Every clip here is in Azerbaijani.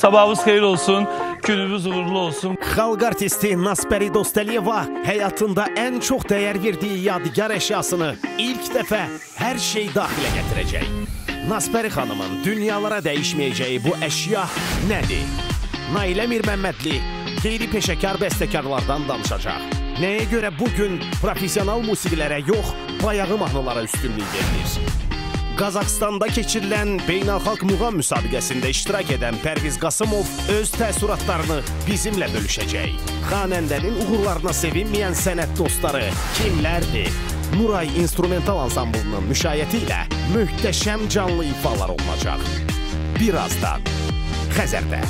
Sabahınız xeyir olsun, gününüz uğurlu olsun. Xalq artisti Nasbəri Dostəliyeva həyatında ən çox dəyər verdiyi yadigar əşyasını ilk dəfə hər şey daxilə gətirəcək. Nasbəri xanımın dünyalara dəyişməyəcəyi bu əşya nədir? Nailə Mirməmmədli qeyri-peşəkar bəstəkarlardan danışacaq. Nəyə görə bu gün professional musiqilərə yox, bayağı mahnılara üstünlük verilir? Qazaxstanda keçirilən beynəlxalq muğam müsabiqəsində iştirak edən Pərviz Qasımov öz təəssüratlarını bizimlə bölüşəcək. Xanəndənin uğurlarına sevinməyən sənət dostları kimlərdir? Nuray instrumental ansamblının müşayiəti ilə möhtəşəm canlı ifalar olunacaq. Birazdan Xəzərdə.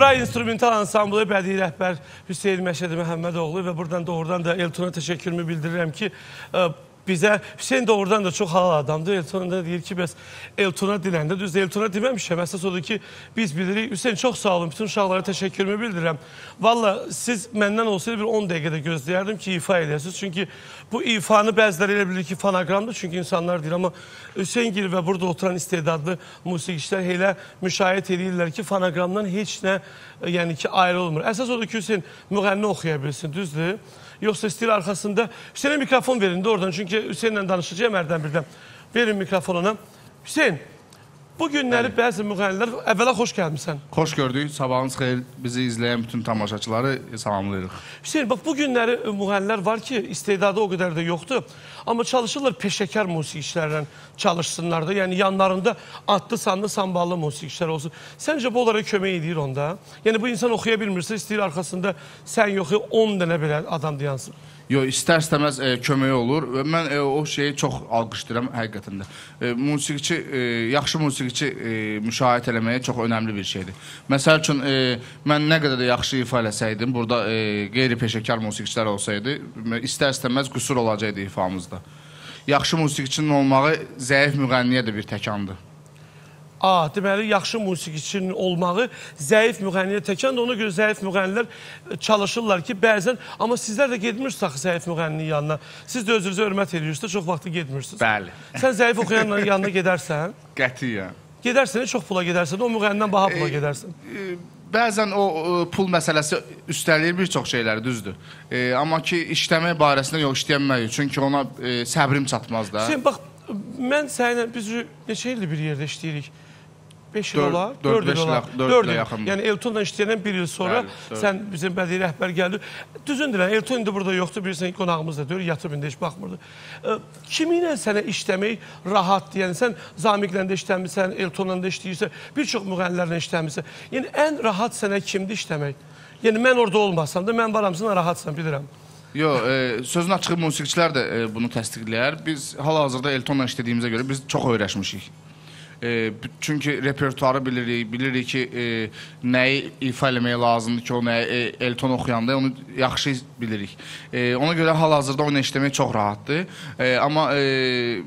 Nuray İnstrumental Ansamblı bədii rəhbər Hüseyin Məşədi Məhəmmədoğlu və buradan doğrudan da Eltona təşəkkürümü bildirirəm ki, ə, bizə Hüseyin doğrudan da çox halal adamdır. Elton da deyir ki, bəs Eltona diləndə düz Eltona deməmişəm. Əsas odur ki, biz bilirik. Hüseyin çox sağ olun. Bütün uşaqlara təşəkkürümü bildirirəm. Valla siz məndən olsaydı bir 10 dəqiqədə gözləyərdim ki, ifa edəsiniz. Çünki bu ifanı bəziləri elə bilir ki, fonoqramdır. Çünki insanlar deyir amma Hüseyin Gil və burada oturan istedadlı musiqiçilər elə müşahidə edirlər ki, fonoqramdan heç nə yəni ki, ayrı olmur. Əsas odur ki, Hüseyin müğənni oxuya bilsin, düzdür? Yoxsa istəyir arxasında. Hüseynə mikrofon verin də oradan. Çünki Hüseynlə danışacağım hərdən birdən. Verin mikrofon ona. Hüseyn, bu günləri bəzi müğənnilər, əvvəla xoş gəlmisən. Xoş gördük. Sabahınız xeyir. Bizi izləyən bütün tamaşaçıları salamlayırıq. Hüseyn, bax bu günləri e, müğənnilər var ki, istedadı o qədər də yoxdur. Amma çalışırlar peşəkar musiqiçilərlə çalışsınlar da. Yəni yanlarında adlı, sanlı, samballı musiqiçilər olsun. Səncə bu onlara kömək edir onda? Yəni bu insan oxuya bilmirsə, istəyir arxasında sən yoxu 10 dənə belə adam dayansın. Yo, istər-istəməz e, köməyi olur və mən e, o şeyi çox alqışlayıram həqiqətən də. E, musiqiçi, e, yaxşı musiqiçi e, müşahidə eləməyə çox önəmli bir şeydir. Məsəl üçün e, mən nə qədər də yaxşı ifa eləsəydim, burada e, qeyri-peşəkar musiqiçilər olsaydı, istər-istəməz qüsur olacaqdı ifamızda. Yaxşı musiqiçinin olmağı zəif müğənniyə də bir təkandır. A, deməli yaxşı musiqiçinin olmağı zəif müğənniyə təkandır. Ona görə zəif müğənnilər e, çalışırlar ki, bəzən amma sizlər də getmirsiniz axı zəif müğənninin yanına. Siz də özünüzə hörmət edirsiniz, çox vaxt getmirsiniz. Bəli. Sən zəif oxuyanların yanına gedərsən, Qətiyyən. gedərsən çox pula gedərsən, o müğənnidən baha pula gedərsən. E, Bəzən o e, pul məsələsi üstələyir bir çox şeyləri, düzdür. E, amma ki işləmək barəsində yox işləyənmək, çünki ona e, səbrim çatmaz da. Hüseyin bax, mən səninlə biz neçə ildir bir yerdə işləyirik? 5 il dörd, 4 il dörd Dörd ilə il. yaxındır. Yəni Eltonla işləyəndən bir il sonra Bəli, sən bizim bədii rəhbər gəldi. Düzündür, Elton indi burada yoxdur, bilirsən qonağımız da deyir, yatıb indi heç baxmırdı. Kimi ilə sənə işləmək rahat deyən, sən Zamiqlə də işləmirsən, Eltonla da işləyirsən, bir çox müğənnilərlə işləmirsən. Yəni ən rahat sənə kimdir işləmək? Yəni mən orada olmasam da mən varamsın, rahatsan bilirəm. Yo, e, sözün açığı musiqiçilər də e, bunu təsdiqləyər. Biz hal-hazırda Eltonla işlədiyimizə görə biz çox öyrəşmişik. E, çünki repertuarı bilirik, bilirik ki, e, nəyi ifa eləmək lazımdır ki, o nəyi e, Elton oxuyanda onu yaxşı bilirik. E, ona görə hal-hazırda onunla işləmək çox rahatdır. E, amma e,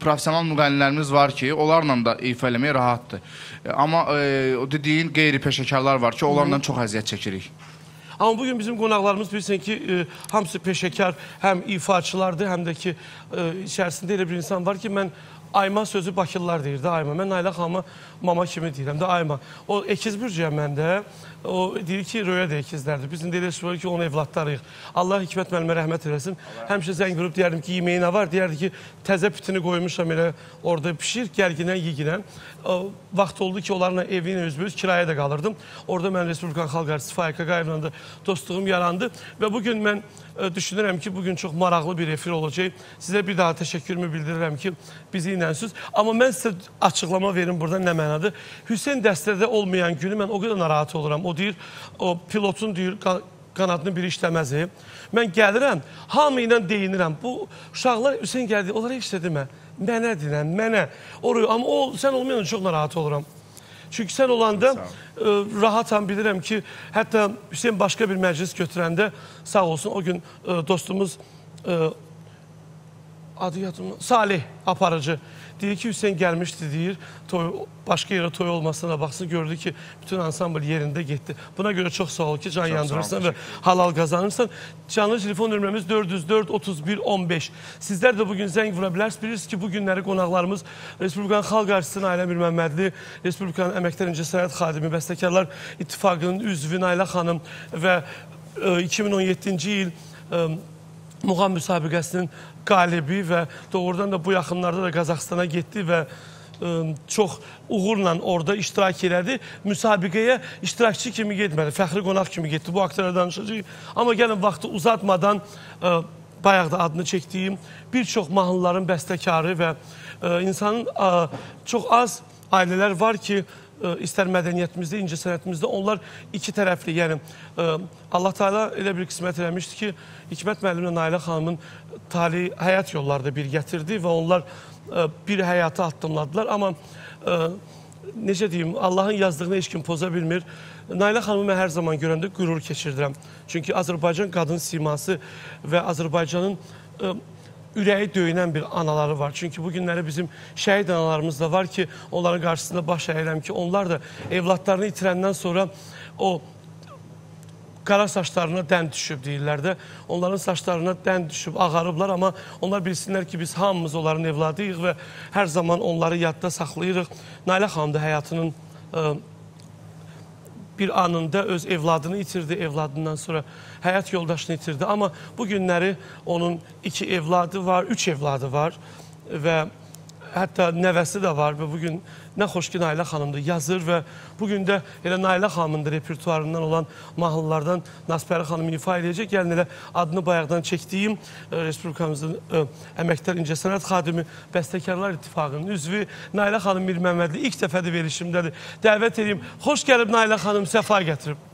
professional müğənnilərimiz var ki, onlarla da ifa eləmək rahatdır. E, amma e, o dediyin qeyri-peşəkarlar var ki, onlarla çox əziyyət çəkirik. Amma bugün bizim qonaqlarımız bilirsən ki, e, hamısı peşəkar, həm ifaçılardır, həm də ki, e, içərisində elə bir insan var ki, mən Ayma sözü Bakılılar deyir də Ayma. Mən Nayla xanıma mama kimi deyirəm də Ayma. O əkiz bürcüyəm mən də. O deyir ki, Röya da əkizlərdir. Biz indi elə şey ki, onun evladlarıyıq. Allah Hikmət müəllimə rəhmət eləsin. Həmişə zəng vurub deyərdim ki, yeməyi nə var? Deyərdi ki, təzə pitini qoymuşam elə orada pişir, gərginən, yeginən. Vaxt oldu ki, onlarla evin özbüz kirayədə qalırdım. Orada mən Respublikan Xalq Artisti Faik Ağayevlə də dostluğum yarandı və bu gün mən e, düşünürəm ki, bugün çox maraqlı bir efir olacaq. Sizə bir daha təşəkkürümü bildirirəm ki, bizi ilənsiz. Amma mən sizə açıqlama verim burada nə mənadır. Hüseyn dəstədə olmayan günü mən o qədər narahat oluram. O deyir, o pilotun deyir, qa- qanadının biri işləməzi. Mən gəlirəm, hamı ilə deyinirəm. Bu uşaqlar Hüseyn gəldi, onlara heç də demə. Mənə dinən, mənə. Oraya, amma o, sən olmayan çox narahat oluram. Çünki sən olanda ə, rahatam bilirəm ki, hətta Hüseyn başqa bir məclis götürəndə sağ olsun o gün ə, dostumuz ə, adı yadımda Salih aparıcı deyir ki Hüseyn gəlmişdi deyir. Toy başqa yerə toy olmasına baxsın gördü ki bütün ansambl yerində getdi. Buna görə çox sağ ol ki can ol, yandırırsan və halal qazanırsan. Canlı telefon nömrəmiz 404 31 15. Sizlər də bugün zəng vura bilərsiniz. Bilirsiniz ki bu günləri qonaqlarımız Respublikan Xalq Artisti Nailə Mirməmmədli, Respublikanın Əməkdar İncəsənət Xadimi, Bəstəkarlar İttifaqının üzvü Nailə xanım və e, 2017-ci il e, muğam müsabiqəsinin qalibi və doğrudan da bu yaxınlarda da Qazaxstana getdi və ə, çox uğurla orada iştirak elədi. Müsabiqəyə iştirakçı kimi getmədi, fəxri qonaq kimi getdi. Bu haqqda danışacağıq. Amma gəlin vaxtı uzatmadan ə, bayaq da adını çəkdiyim bir çox mahnıların bəstəkarı və ə, insanın ə, çox az ailələr var ki, istər mədəniyyətimizdə, incəsənətimizdə onlar iki tərəfli, yəni ə, Allah Teala elə bir qismət eləmişdi ki, Hikmət müəllimlə Nailə xanımın tali həyat yolları da bir gətirdi və onlar ə, bir həyata addımladılar, amma necə deyim, Allahın yazdığını heç kim poza bilmir. Nailə xanımı mən hər zaman görəndə qürur keçirdirəm. Çünki Azərbaycan qadın siması və Azərbaycanın ürəyi döyünən bir anaları var. Çünki bu günləri bizim şəhid analarımız da var ki, onların qarşısında baş əyirəm ki, onlar da evladlarını itirəndən sonra o qara saçlarına dən düşüb deyirlər də. Onların saçlarına dən düşüb, ağarıblar, amma onlar bilsinlər ki, biz hamımız onların evladıyıq və hər zaman onları yadda saxlayırıq. Nailə xanım da həyatının ə, bir anında öz evladını itirdi, evladından sonra həyat yoldaşını itirdi. Amma bu günləri onun iki evladı var, üç evladı var və hətta nəvəsi də var və bugün nə xoş ki Nailə xanımdır yazır və bugün də elə Nailə xanımın da repertuarından olan mahnılardan Nasbəri xanım ifa edəcək. Gəlin elə adını bayaqdan çəkdiyim e, Respublikamızın e, əməkdar incəsənət xadimi Bəstəkarlar İttifaqının üzvü Nailə xanım Mir Məmmədli ilk dəfədir verişimdədir. Dəvət edeyim. Xoş gəlib Nailə xanım, səfa gətirib.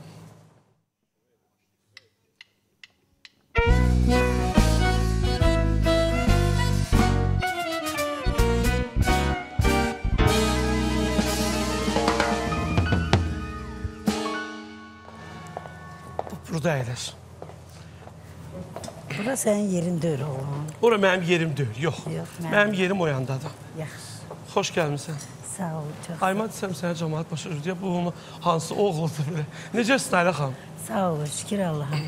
Burada əyləş. Bura sənin yerin deyil oğlum. Ora mənim yerim deyil, yox. Yox, mənim. Mənim yerim o yandadır. Yaxşı. Xoş gəlmisən. Sağ ol, çox. Ayma desəm sənə cəmaat başa düşür deyə bu onun hansı oğludur belə. Necəsən Nailə xanım? Sağ ol, şükür Allaha.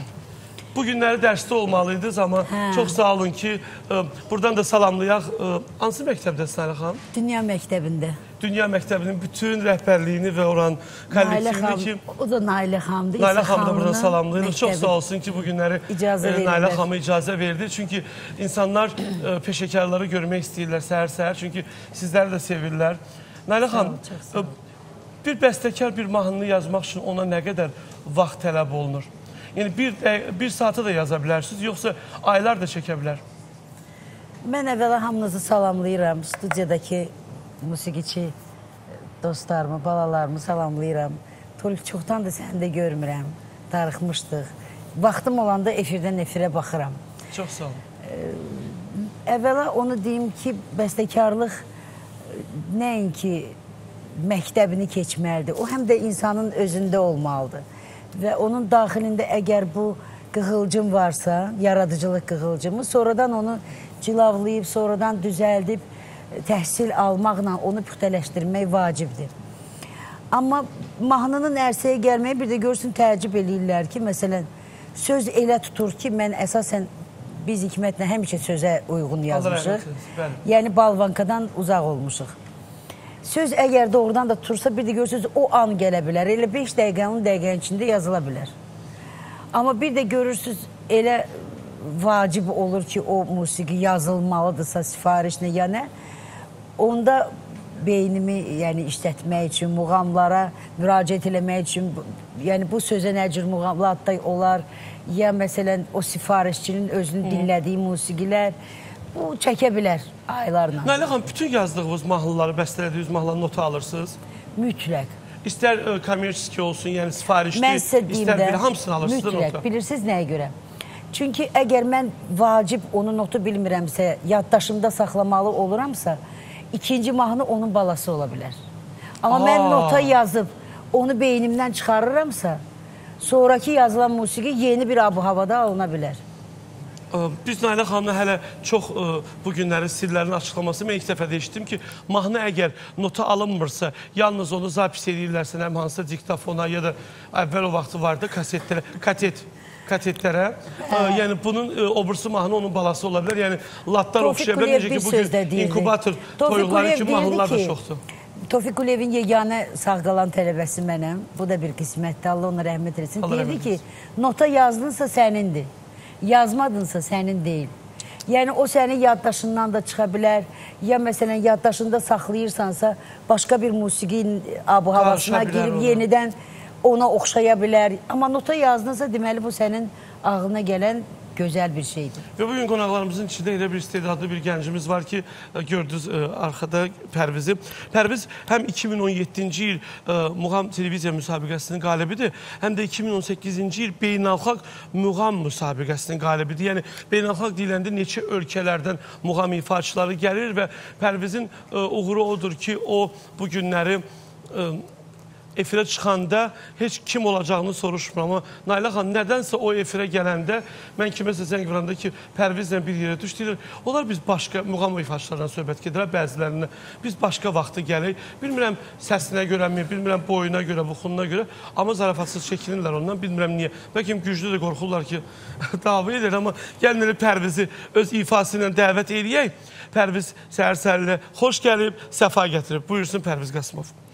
Bu günləri dərsdə olmalıydınız, amma Hə. çox sağ olun ki, ə, buradan da salamlayaq. Ə, Hansı məktəbdəsən Nailə xanım? Dünya məktəbində. Dünya məktəbinin bütün rəhbərliyini və oran kollektivini ki, o da Nailə xanımdır. Nailə İsa xanım da buradan salamlayırıq. Çox sağ olsun ki, bu günləri e. Nailə xanıma icazə verdi. Çünki insanlar e, peşəkarları görmək istəyirlər səhər-səhər. Çünki sizləri də sevirlər. Nailə xanım, e, bir bəstəkar bir mahnını yazmaq üçün ona nə qədər vaxt tələb olunur? Yəni bir, bir saata da yaza bilərsiniz, yoxsa aylar da çəkə bilər? Mən əvvəla hamınızı salamlayıram. Studiyadakı musiqiçi dostlarımı, balalarımı salamlayıram. Tolik çoxdan da səni də görmürəm. Darıxmışdıq. Vaxtım olanda efirdən efirə baxıram. Çox sağ olun. Əvvəla onu deyim ki, bəstəkarlıq nəinki məktəbini keçməlidir. O həm də insanın özündə olmalıdır. Və onun daxilində əgər bu qığılcım varsa, yaradıcılıq qığılcımı, sonradan onu cilavlayıb, sonradan düzəldib təhsil almaqla onu püxtələşdirmək vacibdir. Amma mahnının ərsəyə gəlməyi bir də görsün təəccüb eləyirlər ki, məsələn, söz elə tutur ki, mən əsasən biz Hikmətlə həmişə sözə uyğun yazmışıq. Yəni balvankadan uzaq olmuşuq. Söz əgər doğrudan da tutursa, bir də görürsünüz o an gələ bilər. Elə 5 dəqiqə, 10 dəqiqənin içində yazıla bilər. Amma bir də görürsünüz elə vacib olur ki, o musiqi yazılmalıdırsa sifarişlə ya nə, onda beynimi yəni işlətmək üçün, muğamlara müraciət eləmək üçün, yəni bu sözə nə cür muğamlar da olar, ya məsələn o sifarişçinin özünün dinlədiyi musiqilər bu çəkə bilər aylarla. Nailə xanım, bütün yazdığınız mahnıları, bəstələdiyiniz mahnıları nota alırsınız? Mütləq. İstər ə, kommersiki olsun, yəni sifarişli, Mən sizə deyim istər belə hamısını alırsınız da mütləq. nota. Bilirsiniz nəyə görə? Çünki əgər mən vacib onu notu bilmirəmsə, yaddaşımda saxlamalı oluramsa, ikinci mahnı onun balası ola bilər. Amma mən Aa. nota yazıb onu beynimdən çıxarıramsa, sonraki yazılan musiqi yeni bir abu-havada alına bilər. Biz Nailə xanımla hələ çox ə, bu günlərin sirlərini açıqlaması mən ilk dəfə də eşitdim ki, mahnı əgər nota alınmırsa, yalnız onu zapis edirlərsə, həm hansısa diktafona ya da əvvəl o vaxtı vardı kasetlərə, katet katetlərə. Ə, yəni bunun ə, obursu mahnı onun balası ola bilər. Yəni latlar oxşaya bilər. Necə ki, bugün inkubator toyuqları kimi mahnılar da çoxdur. Tofiq Quliyevin yeganə sağ qalan tələbəsi mənəm. Bu da bir qismətdir. Allah ona rəhmət etsin. Deyirdi ki, nota yazdınsa sənindir. Yazmadınsa sənin deyil. Yəni o sənin yaddaşından da çıxa bilər. Ya məsələn yaddaşında saxlayırsansa başqa bir Qarışa bilər girib yenidən ona oxşaya bilər. Amma nota yazdınsa deməli bu sənin ağlına gələn gözəl bir şeydir. Və bugün qonaqlarımızın içində elə bir istedadlı bir gəncimiz var ki, ə, gördünüz ə, arxada Pərvizi. Pərviz həm 2017-ci il ə, Muğam televiziya müsabiqəsinin qalibidir, həm də 2018-ci il Beynəlxalq Muğam müsabiqəsinin qalibidir. Yəni beynəlxalq deyiləndə neçə ölkələrdən muğam ifaçıları gəlir və Pərvizin ə, uğuru odur ki, o bu günləri efirə çıxanda heç kim olacağını soruşmuram. Nailə xanım nədənsə o efirə gələndə mən kiməsə zəng vuranda ki, Pərvizlə bir yerə düş deyirlər. Onlar biz başqa muğam ifaçılarından söhbət gedirlər bəzilərinə. Biz başqa vaxtı gəlik. Bilmirəm səsinə görəmi, bilmirəm boyuna görə, buxununa görə, amma zarafatsız çəkinirlər ondan. Bilmirəm niyə. Bəlkə güclü də qorxurlar ki, dava edir, amma gəlin elə Pərvizi öz ifası ilə dəvət eləyək. Pərviz səhər-səhərlə xoş gəlib, səfa gətirib. Buyursun Pərviz Qasımov.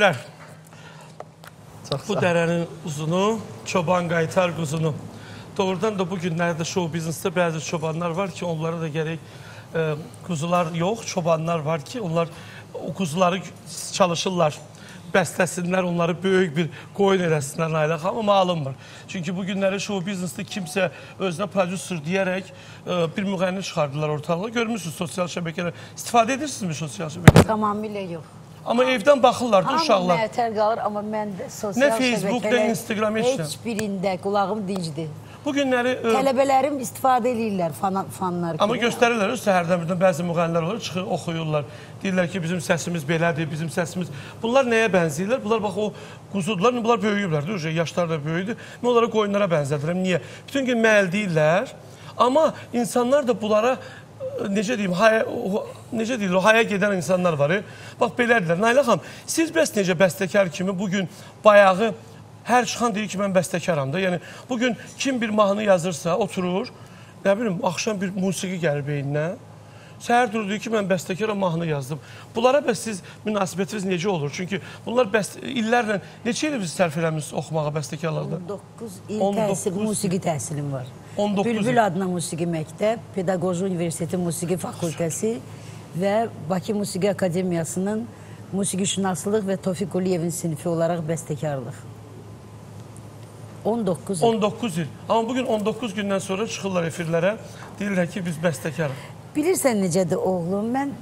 Teşekkürler. Çox Bu dərənin uzunu, çoban qaytar quzunu. Doğrudan da bu günlərdə show biznesdə bəzi çobanlar var ki, onlara da gərək e, quzular yox, çobanlar var ki, onlar o quzuları çalışırlar bəstəsinlər, onları böyük bir qoyun eləsinlər Nailə xanım, amma alınmır. Çünki bu günləri show biznesdə kimsə özünə prodüser deyərək e, bir müğənni çıxardılar ortalığa. Görmürsünüz sosial şəbəkələr. İstifadə edirsinizmi sosial şəbəkələrdən? Tamamilə yox. Amma evdən baxırlar da uşaqlar. məətər qalır, amma mən sosial Nə Facebook, nə şəbəkələr Instagram, heç nə. heç birində qulağım dincdir. Bu günləri e, Tələbələrim istifadə edirlər fan, fanlar kimi. Amma göstərirlər, öz səhərdən birdən bəzi müğənnilər olur, çıxır, oxuyurlar. Deyirlər ki, bizim səsimiz belədir, bizim səsimiz... Bunlar nəyə bənzəyirlər? Bunlar bax o quzudurlar, bunlar böyüyüblər, deyir, yaşlar da böyüdü. Mən onlara qoyunlara bənzədirəm. Niyə? Bütün gün məldiyirlər, amma insanlar da bunlara necə deyim, haya, necə deyirlər, haya gedən insanlar var. E? Bax belədirlər. Nailə xanım, siz bəs necə bəstəkar kimi bu gün bayağı hər çıxan deyir ki, mən bəstəkaram da. Yəni bu gün kim bir mahnı yazırsa, oturur, nə bilim, axşam bir musiqi gəlir beyninə. Səhər durur deyir ki, mən bəstəkara mahnı yazdım. Bunlara bəs siz münasibətiniz necə olur? Çünki bunlar bəst illərlə neçə il biz sərf eləmişsiniz oxumağa bəstəkarlarda? 19 il 19 təhsil, musiqi təhsilim var. 19 il. Bülbül adına musiqi məktəb, Pedaqoji Universiteti Musiqi Fakültəsi və Bakı Musiqi Akademiyasının musiqişünaslıq və Tofiq Quliyevin sinifi olaraq bəstəkarlıq. 19 il. 19 il. Amma bugün 19 gündən sonra çıxırlar efirlərə, deyirlər ki, biz bəstəkarıq. Bilirsən necədir oğlum? Mən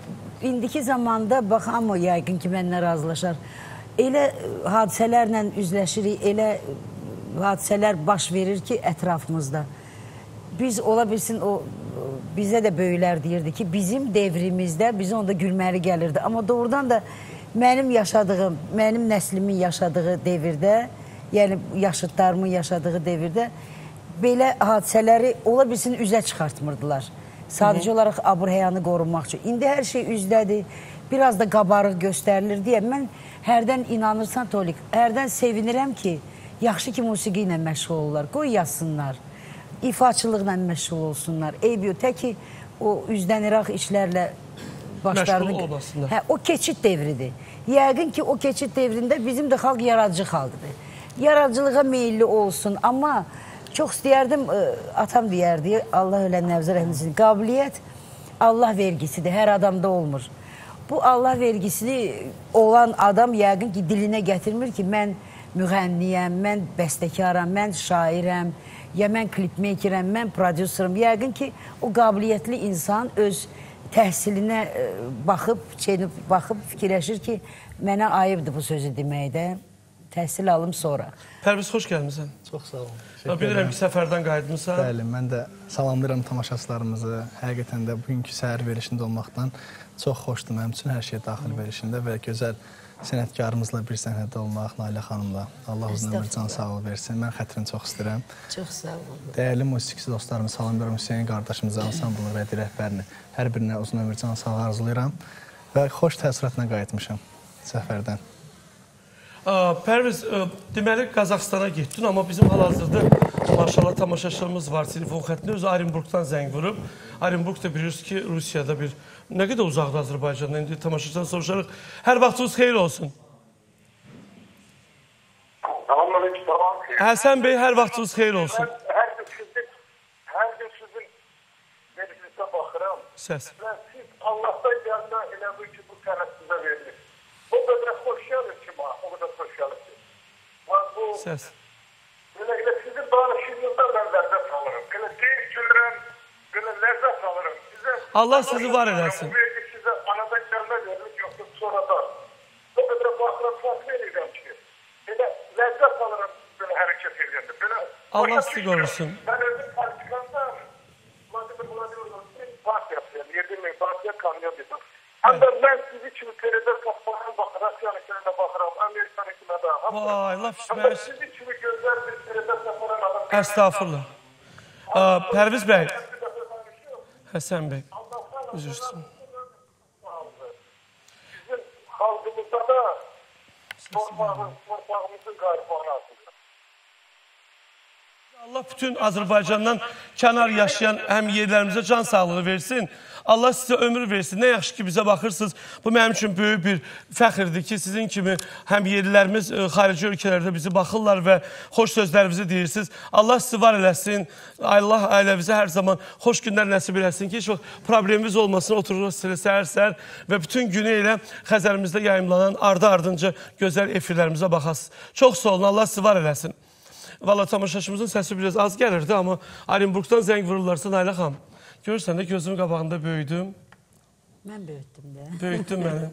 indiki zamanda bax hamı yəqin ki məndən razılaşar. Elə e, hadisələrlə üzləşirik, elə e, hadisələr baş verir ki ətrafımızda. Biz ola bilsin o bizə də böyüklər deyirdi ki, bizim devrimizdə bizə onda gülməli gəlirdi. Amma doğrudan da mənim yaşadığım, mənim nəslimin yaşadığı devirdə, yəni yaşıdlarımın yaşadığı devirdə belə hadisələri ola bilsin üzə çıxartmırdılar. Sadəcə olaraq abır-həyanı qorunmaq üçün. İndi hər şey üzdədir. Biraz da qabarıq göstərilir deyə mən hərdən inanırsan Tolik, hərdən sevinirəm ki, yaxşı ki musiqi ilə məşğul olurlar. Qoy yazsınlar. İfaçılıqla məşğul olsunlar. Eyb yox, tək ki o üzdən iraq işlərlə başlarını... Məşğul olmasınlar. Hə, o keçid devridir. Yəqin ki, o keçid devrində bizim də xalq yaradıcı xalqdır. Yaradıcılığa meyilli olsun, amma çox istəyərdim, ə, atam deyərdi, Allah ölən nəvzə rəhməsin, qabiliyyət Allah vergisidir, hər adamda olmur. Bu Allah vergisini olan adam yəqin ki, dilinə gətirmir ki, mən müğənniyəm, mən bəstəkaram, mən şairəm, ya mən klipmeykerəm, mən prodüserim. Yəqin ki, o qabiliyyətli insan öz təhsilinə ə, baxıb, çenib, baxıb fikirləşir ki, mənə ayıbdır bu sözü deməkdə. Təhsil alım sonra. Pərviz, xoş gəlmisən. Çox sağ olun. Bilirəm ki, səfərdən qayıtmısan. Bəli, mən də salamlayıram tamaşaçılarımızı. Həqiqətən də bugünkü səhər verişində olmaqdan çox xoşdur mənim üçün hər şey daxil verişində və gözəl sənətkarımızla bir səhnədə olmaq Nailə xanımla. Allah uzun ömür can sağlığı versin. Mən xətrini çox istəyirəm. Çox sağ olun. Dəyərli musiqisi dostlarımı salamlayıram Hüseyn qardaşımızı, ansamblını və rəhbərini. Hər birinə uzun ömür can sağlığı arzulayıram və xoş təəssüratla qayıtmışam səfərdən. Ə, Pərviz, deməli Qazaxstana getdin, amma bizim hal-hazırda maşallah tamaşaçılarımız var. Telefon xəttində özü Orenburqdan zəng vurub. Orenburq da bilirsiniz ki, Rusiyada bir nə qədər uzaqda Azərbaycandan. İndi tamaşaçıdan soruşarıq. Hər vaxtınız xeyir olsun. Həsən bəy, hər vaxtınız xeyir olsun. Her gün sizin, her gün sizin meclise bakıram. Səs. Ve siz Allah'tan gelsen elə bu ki bu sənət sizə verilir. O kadar hoş gelir ki o kadar hoş gelir ki. Bu, Səs. böyle elə sizin danışığınızdan ben lezzet alırım. Elə deyir gülürüm, böyle lezzet alırım. Size, Allah sizi var eləsin. Allah sizi qorusun. Ben özüm politikanda Vladimir Vladimir'in partiya yapıyorum. Yediğim partiya dedim. Hem de ben sizi kimi TRT kapılarına bakıram, Rusya'nınkine de bakıram, Amerika'nınkine de. Vay, laf Hem de işməyiş. sizi kimi gözler bir kapılarına Estağfurullah. Aa, Pərviz bəy. Həsən bəy. Üzr istəyirəm. Bizim halkımızda da torpağın, torpağımızın qayıtmağını atılır. Allah bütün Azərbaycandan kənar yaşayan həm yerlərimizə can sağlığı versin. Allah sizə ömür versin. Nə yaxşı ki bizə baxırsınız. Bu mənim üçün böyük bir fəxrdir ki, sizin kimi həm yerlilərimiz e, xarici ölkələrdə bizi baxırlar və xoş sözlərinizi deyirsiniz. Allah sizi var eləsin. Allah ailəvizə hər zaman xoş günlər nəsib eləsin ki, heç vaxt problemimiz olmasın. Otururuq sizə səhər-səhər və bütün günü elə Xəzərimizdə yayımlanan ardı-ardınca gözəl efirlərimizə baxasınız. Çox sağ olun. Allah sizi var eləsin. Valla tamaşaçımızın səsi biraz az gəlirdi, amma Orenburgdan zəng vururlarsa Nailə xanım. Görürsən də gözümün qabağında böyüdüm. Mən böyütdüm də. Böyütdün məni.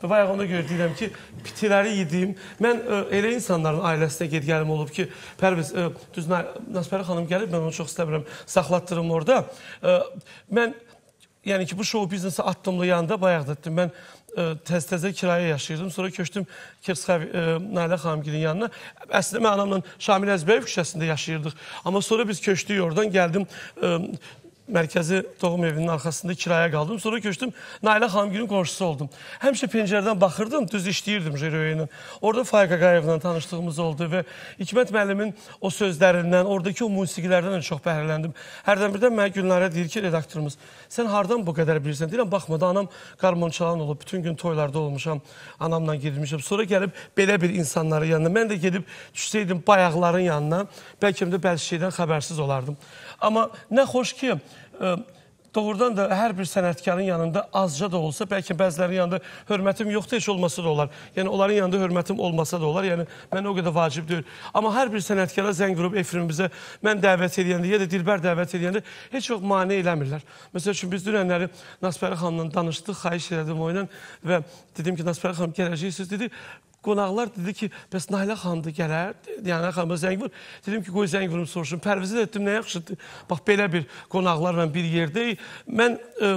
Və bayaq ona görə deyirəm ki, pitiləri yedim. Mən ə, elə insanların ailəsinə gedgəlim olub ki, Pərviz, ə, düz Na- Nasbəri xanım gəlib, mən onu çox istəmirəm, saxlatdırım orada. Ə, mən, yəni ki, bu show biznesi addımlayanda, bayaq da dedim, mən ə, tez-tezə kirayə yaşayırdım. Sonra köçdüm Kirsxev Nailə xanımgilin yanına. Əslində mən anamla Şamil Əzbəyev küçəsində yaşayırdıq. Amma sonra biz köçdük oradan, gəldim mərkəzi doğum evinin arxasında kiraya qaldım. Sonra köçdüm Nailə xanımgilin qonşusu oldum. Həmişə pəncərədən baxırdım, düz işləyirdim Jeroya ilə. Orada Faik Ağayevlə tanışdığımız oldu və Hikmət müəllimin o sözlərindən, oradakı o musiqilərdən də çox bəhrələndim. Hərdən birdən mənə Gülnarə deyir ki, redaktorumuz, sən hardan bu qədər bilirsən? Deyirəm, baxma da anam qarmon çalan olub, bütün gün toylarda olmuşam, anamla girmişəm. Sonra gəlib belə bir insanların yanına, mən də gedib düşsəydim bayaqların yanına, bəlkə də bəzi şeydən xəbərsiz olardım. Amma nə xoş ki, ə, doğrudan da hər bir sənətkarın yanında azca da olsa, bəlkə bəzilərinin yanında hörmətim yoxdur, heç olmasa da olar. Yəni onların yanında hörmətim olmasa da olar. Yəni mən o qədər vacib deyil. Amma hər bir sənətkara zəng vurub efrimizə mən dəvət edəndə ya da Dilbər dəvət edəndə heç çox mane eləmirlər. Məsəl üçün biz dünənləri Nasbəri xanımla danışdıq, xahiş elədim o ilə və dedim ki, Nasbəri xanım gələcəksiniz dedi. Qonaqlar dedi ki, bəs Nailə xanımdır gələr. Yəni xanıma zəng vur. Dedim ki, qoy zəng vurum soruşum. Pərvizə də etdim, nə yaxşıdır. Bax belə bir qonaqlarla bir yerdəyik. Mən ə,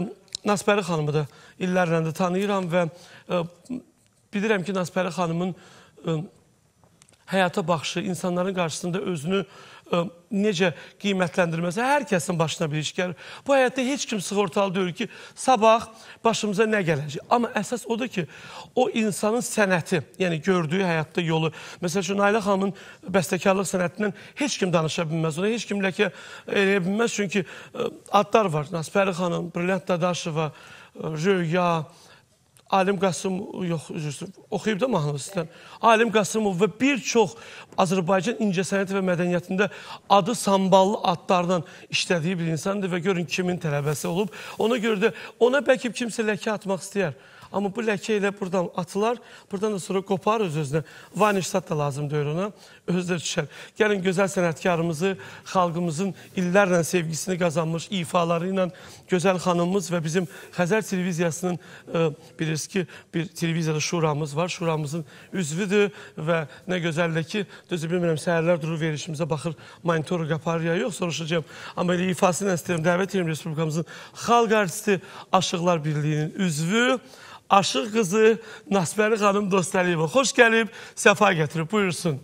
Nasbəri xanımı da illərlə də tanıyıram və ə, bilirəm ki, Nasbəri xanımın ə, həyata baxışı, insanların qarşısında özünü ə, necə qiymətləndirməsi hər kəsin başına bir iş gəlir. Bu həyatda heç kim sığortalı deyil ki, sabah başımıza nə gələcək. Amma əsas odur ki, o insanın sənəti, yəni gördüyü həyatda yolu. Məsəl üçün Nailə xanımın bəstəkarlıq sənətindən heç kim danışa bilməz. Ona heç kim ləkə eləyə bilməz. Çünki ə, adlar var. Nasbəri xanım, Brilliant Dadaşova, ə, Röya, Alim Qasımov, yox, üzr oxuyub da mahnı sizdən. Alim Qasımov və bir çox Azərbaycan incəsənəti və mədəniyyətində adı samballı adlarla işlədiyi bir insandır və görün kimin tələbəsi olub. Ona görə də ona bəlkə kimsə ləkə atmaq istəyər. Amma bu ləkə ilə buradan atılar, buradan da sonra qopar öz-özünə. Vanişsat da lazım deyir ona, özdə düşər. Gəlin gözəl sənətkarımızı, xalqımızın illərlə sevgisini qazanmış ifaları ilə gözəl xanımımız və bizim Xəzər televiziyasının e, bilirsiniz ki, bir televiziyada şuramız var. Şuramızın üzvüdür və nə gözəldir ki, düzü bilmirəm, səhərlər durur verişimizə baxır, monitoru qapar ya yox, soruşacağım. Amma elə ifası ilə istəyirəm, dəvət edirəm Respublikamızın xalq artisti Aşıqlar Birliyinin üzvü, Aşıq qızı Nasbəri xanım Dostəliyeva. Xoş gəlib, səfa gətirib. Buyursun.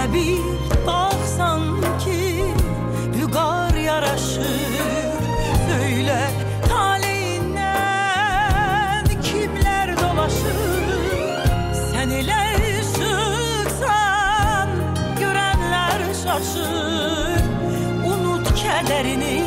Hele bir baksan ki Vügar yaraşır Söyle taleyinden Kimler dolaşır? Sen ile çıksan Görenler şaşır. Unut kederini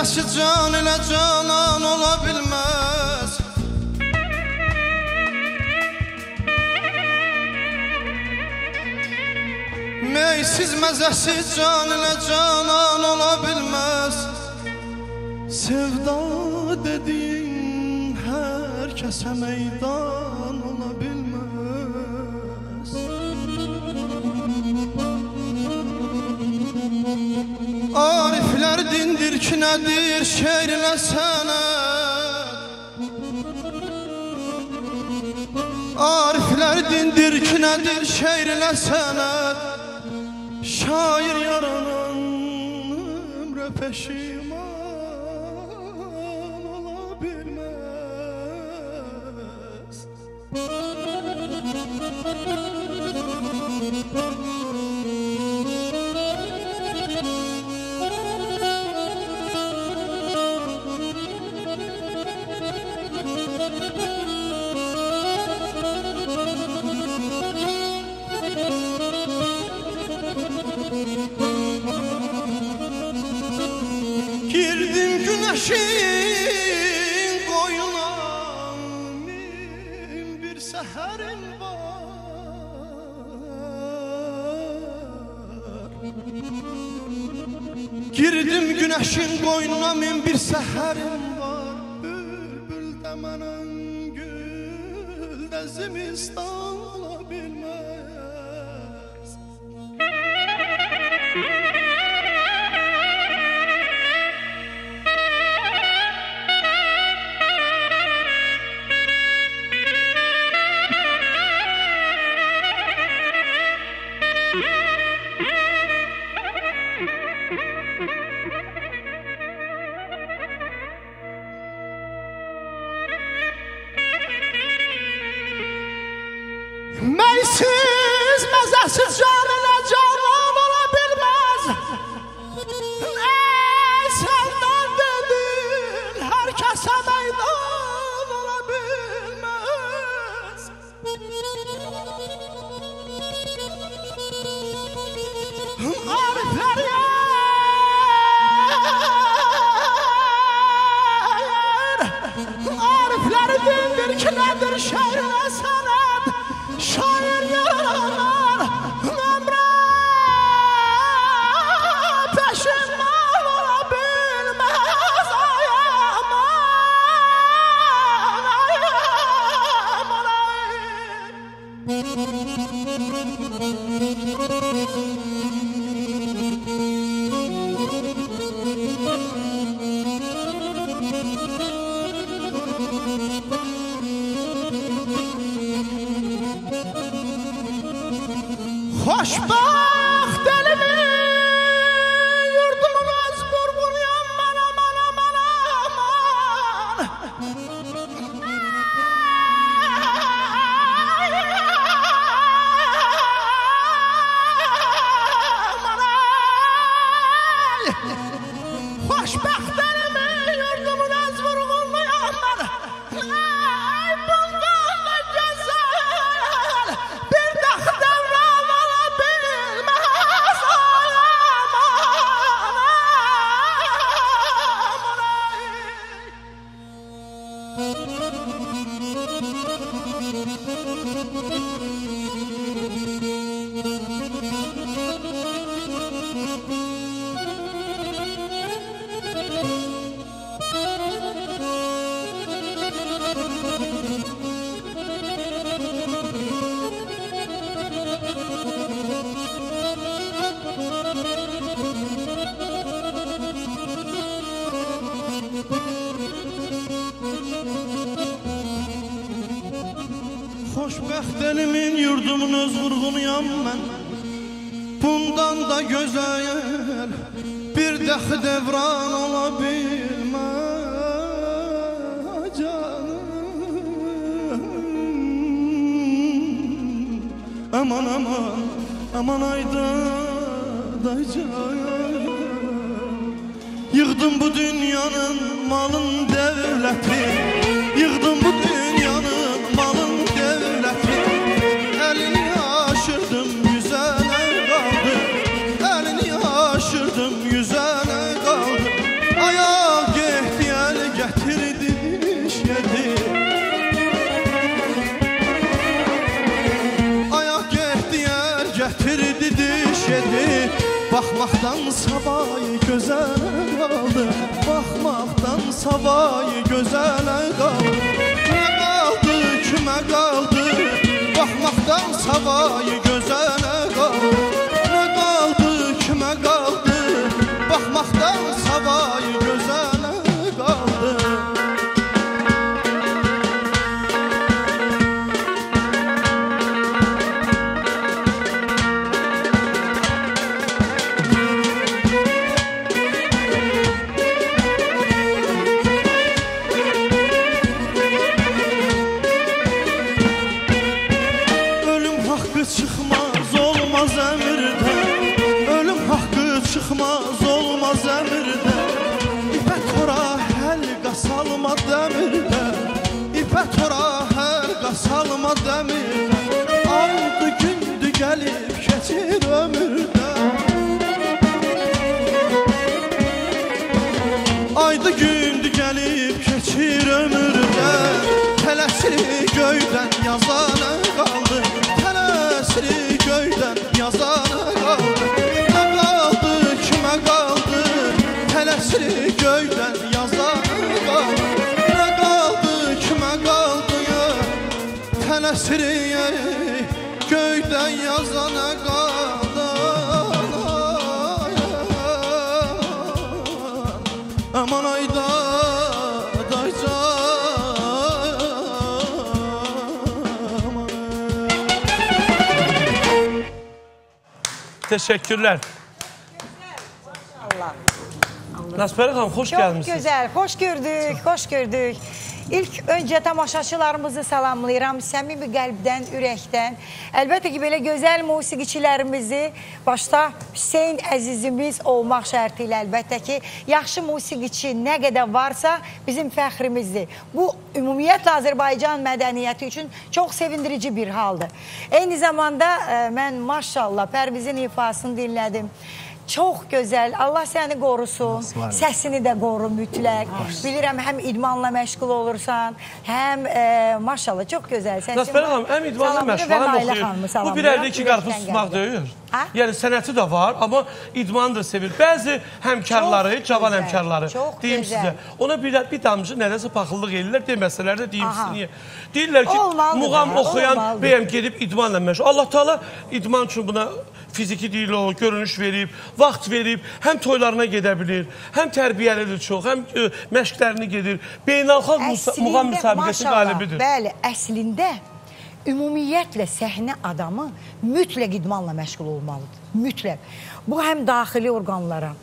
Vəhşi can ilə canan ola Meysiz məzəsiz can ilə canan ola bilməz Sevda dediyin hər meydan. Aşk nedir şeirle sana? Arifler dindir ki nedir şeirle sana? Baxmaqdan savayı gözələ qaldı. Baxmaqdan savayı gözələ qaldı. Nə qaldı, kimə qaldı? Baxmaqdan savayı gözələ qaldı. Nə qaldı, kimə qaldı? Baxmaqdan savayı salma Tələsir göydən yazana qaldı Aman ayda dayca Teşekkürler. Nasberi Hanım hoş Çok gelmişsiniz. güzel. Hoş gördük, hoş gördük. İlk öncə tamaşaçılarımızı salamlayıram səmimi qəlbdən, ürəkdən. Əlbəttə ki, belə gözəl musiqiçilərimizi başda Hüseyn əzizimiz olmaq şərti ilə əlbəttə ki, yaxşı musiqiçi nə qədər varsa bizim fəxrimizdir. Bu ümumiyyətlə Azərbaycan mədəniyyəti üçün çox sevindirici bir haldır. Eyni zamanda ə, mən maşallah Pərvizin ifasını dinlədim. Çox gözəl. Allah səni qorusun. Səsini də qoru mütləq. Bilirəm həm idmanla məşğul olursan, həm e, maşallah çox gözəl var. Hanım hem idmanla məşğul Nailə oxuyur. Bu bir əldə iki qarpız tutmaq deyil. Ha? Yəni sənəti də var, amma idmanı da sevir. Bəzi həmkarları, Çox cavan gözəl, həmkarları deyim gözəl. sizə. Ona bir bir damcı nədəsə paxıllıq eləyirlər, deməsələr də deyim Aha. sizə niyə. Deyirlər ki, muğam oxuyan bəyəm gedib idmanla məşğul. Allah Taala idman üçün buna fiziki deyil o, görünüş verib, vaxt verib, həm toylarına gedə bilir, həm tərbiyəlidir çox, həm ə, məşqlərini gedir. Beynəlxalq muğam müsabiqəsi qalibidir. Bəli, əslində ümumiyyətlə səhnə adamı mütləq idmanla məşğul olmalıdır. Mütləq. Bu həm daxili orqanlara,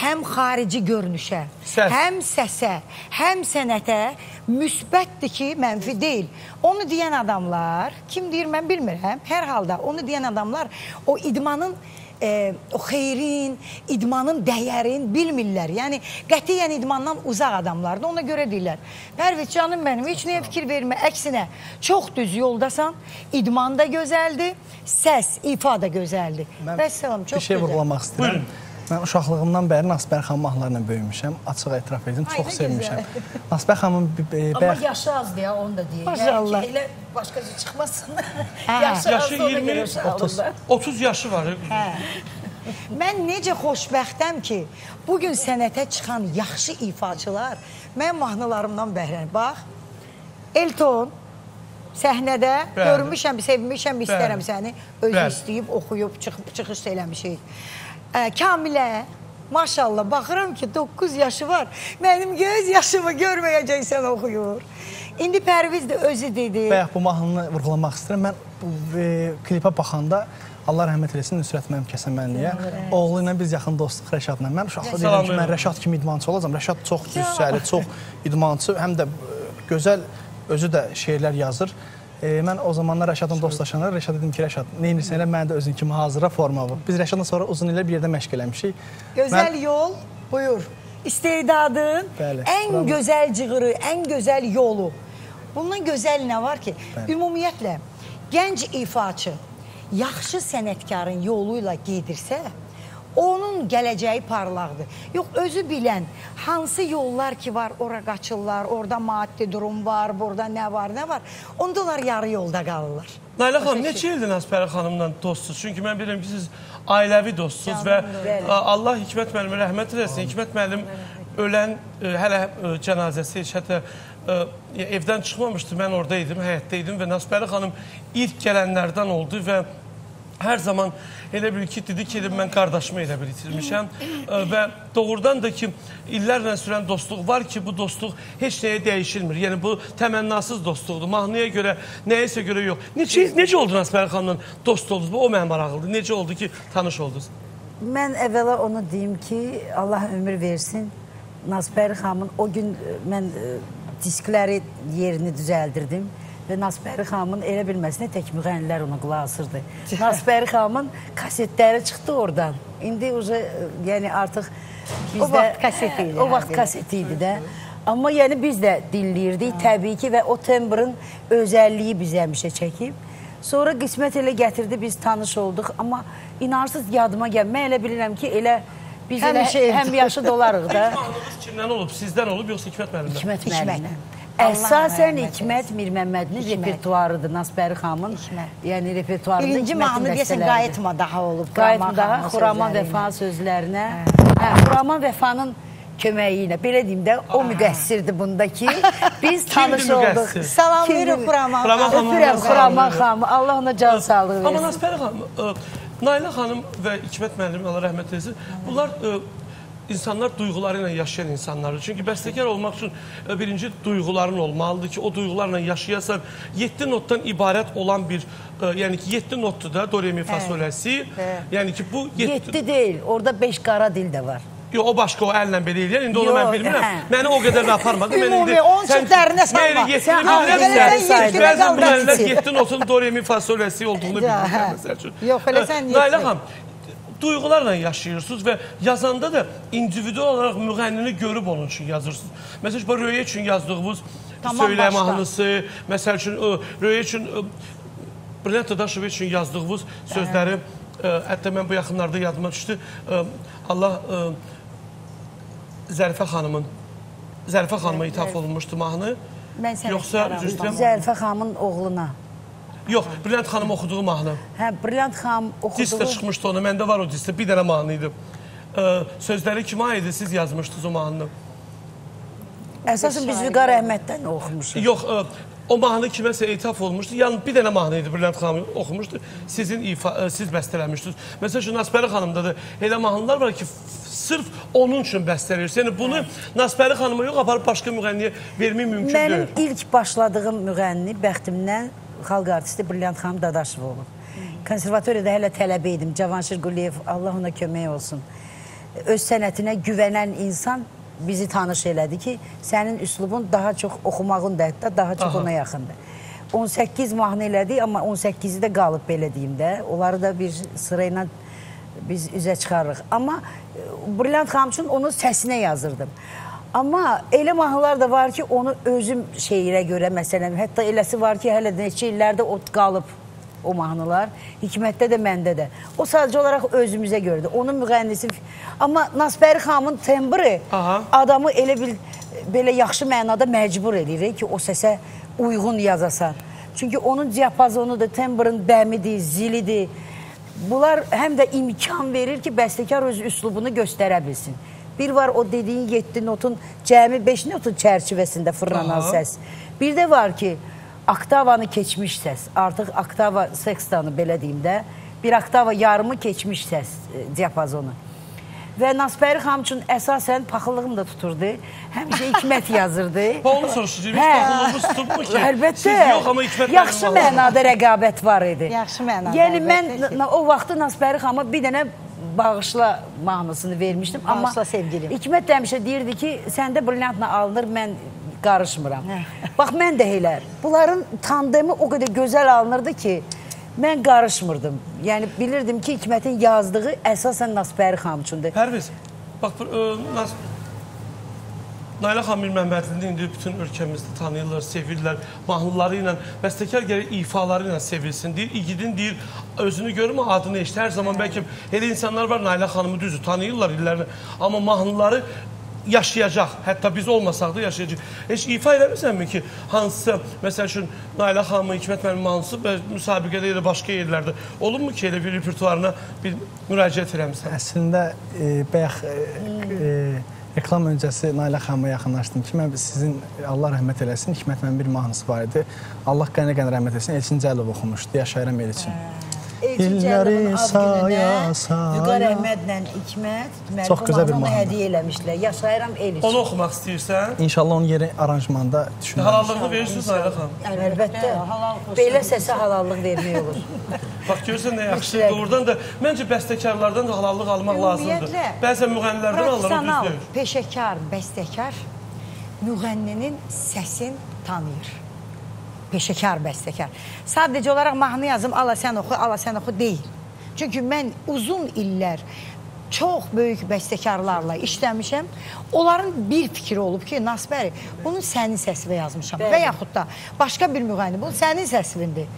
həm xarici görünüşə, Səs. həm səsə, həm sənətə müsbətdir ki, mənfi deyil. Onu deyən adamlar, kim deyir mən bilmirəm, hər halda onu deyən adamlar o idmanın e, o xeyrin, idmanın dəyərin bilmirlər. Yəni qətiyyən idmandan uzaq adamlardır. Ona görə deyirlər. Pərviz canım mənim heç nəyə fikir vermə. Əksinə çox düz yoldasan. İdman da gözəldir, səs, ifa da gözəldir. Vəssalam, çox bir şey gözəl. vurğulamaq istəyirəm. Mən uşaqlığımdan bəri Nasbər xanım mahnılarla böyümüşəm. Açıq etiraf edim, Ay, çox sevmişəm. Nasbər xanımın b- b- Amma yaşı azdır ya, onu da deyək. Maşallah. Elə başqası çıxmasın. Hə. yaşı Yaşı azdır, ona 20, görə uşaq 30, alırlar. 30 yaşı var. Hə. Mən necə xoşbəxtəm ki, bu gün sənətə çıxan yaxşı ifaçılar mən mahnılarımdan bəhrələnirəm. Bax, Elton səhnədə Bəli. görmüşəm, sevmişəm, istərəm Bəli. səni. Özü Bəli. istəyib, oxuyub, çıx çıxış eləmişik. Ə, Kamilə Maşallah baxıram ki 9 yaşı var. Mənim göz yaşımı görməyəcəksən oxuyur. İndi Pərviz də özü dedi. Bayaq bu mahnını vurğulamaq istəyirəm. Mən bu e, klipə baxanda Allah rəhmət eləsin Nüsrət mənim kəsəmənliyə. Oğlu ilə biz yaxın dostluq Rəşadla. Mən uşaqda deyirəm ki, mən Rəşad kimi idmançı olacam. Rəşad çox cüssəli, çox idmançı, həm də e, gözəl özü də şeirlər yazır. E, mən o zamanlar Rəşadla dostlaşanda Rəşad dedim ki, Rəşad, nə edirsən elə məni də özün kimi hazıra forma vur. Biz Rəşadla sonra uzun illər bir yerdə məşq eləmişik. Gözəl Mən- yol, buyur. İstedadın Bəli, ən bravo. gözəl cığırı, ən gözəl yolu. Bundan gözəl nə var ki? Bəli. Ümumiyyətlə gənc ifaçı yaxşı sənətkarın yolu ilə gedirsə, onun gələcəyi parlaqdır. Yox, özü bilən hansı yollar ki var, ora qaçırlar, orada maddi durum var, burada nə var, nə var. Onda onlar yarı yolda qalırlar. Nailə xanım, neçə ildir Nasbəri xanımla dostsuz? Çünki mən bilirəm ki, siz ailəvi dostsuz və Allah Hikmət müəllimə rəhmət eləsin. Hikmət müəllim ölən ə, hələ ə, cənazəsi heç hətta ə, evdən çıxmamışdı. Mən orada idim, həyətdə idim və Nasbəri xanım ilk gələnlərdən oldu və hər zaman elə bil ki, dedi ki, mən qardaşımı elə bil itirmişəm və doğrudan da ki, illərlə sürən dostluq var ki, bu dostluq heç nəyə dəyişilmir. Yəni bu təmənnasız dostluqdur. Mahnıya görə, nəyəsə görə yox. Necə necə oldu Nasbəri xanımla dost oldunuz? Bu o mənim maraqlıdır. Necə oldu ki, tanış oldunuz? Mən əvvəla onu deyim ki, Allah ömür versin. Nasbəri xanımın o gün e, mən e, diskləri yerini düzəldirdim və Nasbəri xanımın elə bilməsinə tək müğənnilər ona qulaq asırdı. Nasbəri xanımın kasetləri çıxdı oradan. İndi e, yəni artıq bizdə O vaxt kaset idi, O hə, vaxt belə. kaset idi də. Amma yəni biz də dinləyirdik təbii ki və o tembrın özəlliyi bizi həmişə çəkib. Sonra qismət elə gətirdi, biz tanış olduq. Amma inarsız yadıma gəl. Mən elə bilirəm ki, elə biz elə Həmişə evdə. həm yaşlı dolarıq da. Mahnınız kimdən olub? Sizdən olub yoxsa Hikmət müəllimdən? Hikmət Hikmət. Əsasən Hikmət Mir Məmmədin Hikmət. repertuarıdır Nasbəri xanımın. Yəni repertuarında Birinci mahnı deyəsən qayıtma daha olub. Qayıtma daha Xuraman. Vəfa sözlərinə. Hə, Xuraman Vəfanın köməyi ilə belə deyim də o müqəssirdir bundakı. Biz tanış olduq. Salamlayırıq Kimdir? Xuraman. Öpürəm Xuraman xanımı. Allah ona can sağlığı Amma versin. Nasbəri xanım, Nailə xanım və Hikmət müəllim Allah rəhmət eləsin. Bunlar insanlar duyğuları ilə yaşayan insanlardır. Çünki bəstəkar olmaq üçün ə, birinci duyğuların olmalıdır ki, o duyğularla yaşayasan 7 notdan ibarət olan bir ə, yəni ki 7 notdur da do re mi fa sol la si. Yəni ki bu 7 Yetdi deyil. Orada 5 qara dil də var. Yo, o başqa o əllə belə eləyər. İndi onu mən bilmirəm. hə. Məni o qədər də aparmadı. Mən Ümumi, onun üçün dərinə salma. Sən saydın. Bəzən müəllimlər içi. 7 notun do re mi fa sol la si olduğunu bilmirəm hə. məsəl üçün. Yox, elə sən Nailə yetdi. xanım, duyğularla yaşayırsınız və yazanda da individual olaraq müğənnini görüb onun üçün yazırsınız. Məsələn, bu Röyə üçün yazdığınız Tamam, söylə başla. mahnısı, məsəl üçün Röyə üçün Brilliant Dadaşov üçün yazdığınız sözləri ə, hətta mən bu yaxınlarda yadıma düşdü. Ə, Allah ə, Zərifə xanımın Zərifə xanıma ithaf olunmuşdu mahnı. Mən sənə Yoxsa üzr istəyirəm. Zərifə xanımın oğluna. Yox, Brilliant xanım oxuduğu mahnı. Hə, Brilliant xanım oxuduğu çıxmışdı onu. Məndə var o disdə. Bir dənə mahnı idi. Ə, sözləri kimə idi? Siz yazmışdınız o mahnını. Əsasən biz Vüqar Əhməddən oxumuşuq. Yox, ə, o mahnı kiməsə ithaf olmuşdu. Yəni bir dənə mahnı idi Brilliant xanım oxumuşdu. Sizin ifa, ə, siz bəstələmişdiniz. Məsələn, şu Nasbəri xanımda da elə mahnılar var ki, sırf onun üçün bəstələyirsən. Yəni bunu Nasbəri xanıma yox, aparıb başqa müğənniyə vermək mümkün Mənim deyil. ilk başladığım müğənni bəxtimdən xalq artisti Brilliant xanım Dadaşov olub. Konservatoriyada hələ tələbə idim. Cavanşir Quliyev, Allah ona kömək olsun. Öz sənətinə güvənən insan bizi tanış elədi ki, sənin üslubun daha çox oxumağın da hətta daha çox Aha. ona yaxındır. 18 mahnı elədik, amma 18-i də qalıb belə deyim də. Onları da bir sırayla biz üzə çıxarırıq. Amma e, Brilliant xanım üçün onun səsinə yazırdım. Amma elə mahnılar da var ki, onu özüm şeirə görə məsələn, hətta eləsi var ki, hələ neçə illərdə o qalıb o mahnılar. Hikmətdə də, məndə də. O sadəcə olaraq özümüzə görədir. Onun müğənnisi amma Nasbəri xanımın tembri Aha. adamı elə bil belə yaxşı mənada məcbur eləyir ki, o səsə uyğun yazasan. Çünki onun diapazonudur, tembrin bəmidir, zilidir. Bunlar həm də imkan verir ki, bəstəkar öz üslubunu göstərə bilsin. Bir var o dediyin 7 notun cəmi 5 notun çərçivəsində fırlanan Aha. səs. Bir də var ki, oktavanı keçmiş səs. Artıq oktava sekstanı belə deyim də, bir oktava yarımı keçmiş səs e, diapazonu. Və Nasbəri xanım üçün əsasən paxıllığım da tuturdu. Həmişə hikmət yazırdı. Onu soruşacağım. Hə. paxıllığınız tutubmu ki? Əlbəttə. Siz yox, amma Hikmət Yaxşı mənada rəqabət var idi. Yaxşı mənada, Yəni mən o vaxtı Nasbəri xanıma bir dənə bağışla mahnısını vermişdim. Bağışla amma sevgilim. Hikmət həmişə deyirdi ki, səndə brilyantla alınır, mən qarışmıram. Bax mən də elə. Bunların tandemi o qədər gözəl alınırdı ki, mən qarışmırdım. Yəni bilirdim ki, Hikmətin yazdığı əsasən Nasbəri xanım üçündür. Pərviz, bax bu, ə, nas Nailə xanım Məmmədlini indi bütün ölkəmizdə tanıyırlar, sevirlər. Mahnıları ilə, bəstəkar gərək ifaları ilə sevilsin. Deyir, igidin deyir, özünü görmə, adını eşit. Hər zaman bəlkə elə insanlar var, Nailə xanımı düzü tanıyırlar illərini. Amma mahnıları yaşayacaq. Hətta biz olmasaq da yaşayacaq. Heç ifa eləmirsənmi ki, hansısa, məsəl üçün Nailə xanımın, Hikmət müəllim hansı müsabiqədə ya da başqa yerlərdə olubmu ki, elə bir repertuarına bir müraciət eləmisən? Əslində e, bayaq e, e, reklam öncəsi Nailə xanıma yaxınlaşdım ki, mən sizin Allah rəhmət eləsin, Hikmət müəllim bir mahnısı var idi. Allah qənə-qənə rəhmət eləsin, Elçin Cəlilov oxumuşdu. Yaşayıram Elçin. Elçin İlləri Ad saya, saya. Vüqar Əhmədlə bir mahnını mahnıdır. hədiyyə eləmişlər. Yaşayıram el Onu üçün. oxumaq istəyirsən? İnşallah onun yeri aranjmanda düşünürəm. Halallığını verirsiniz Nailə xanım. Əlbəttə. Belə səsə halallıq vermək olur. Bax görürsən nə yaxşı. Doğrudan da məncə bəstəkarlardan da halallıq almaq lazımdır. Bəzən müğənnilərdən alınır, düz Professional, deyil. peşəkar, bəstəkar müğənninin səsin tanıyır. Peşəkar, bəstəkar. Sadəcə olaraq mahnı yazım, ala sən oxu, ala sən oxu deyil. Çünki mən uzun illər çox böyük bəstəkarlarla işləmişəm. Onların bir fikri olub ki, Nasbəri, bunu sənin səsinə yazmışam. Bəli. Və yaxud da başqa bir müğənni, bu sənin səsindir.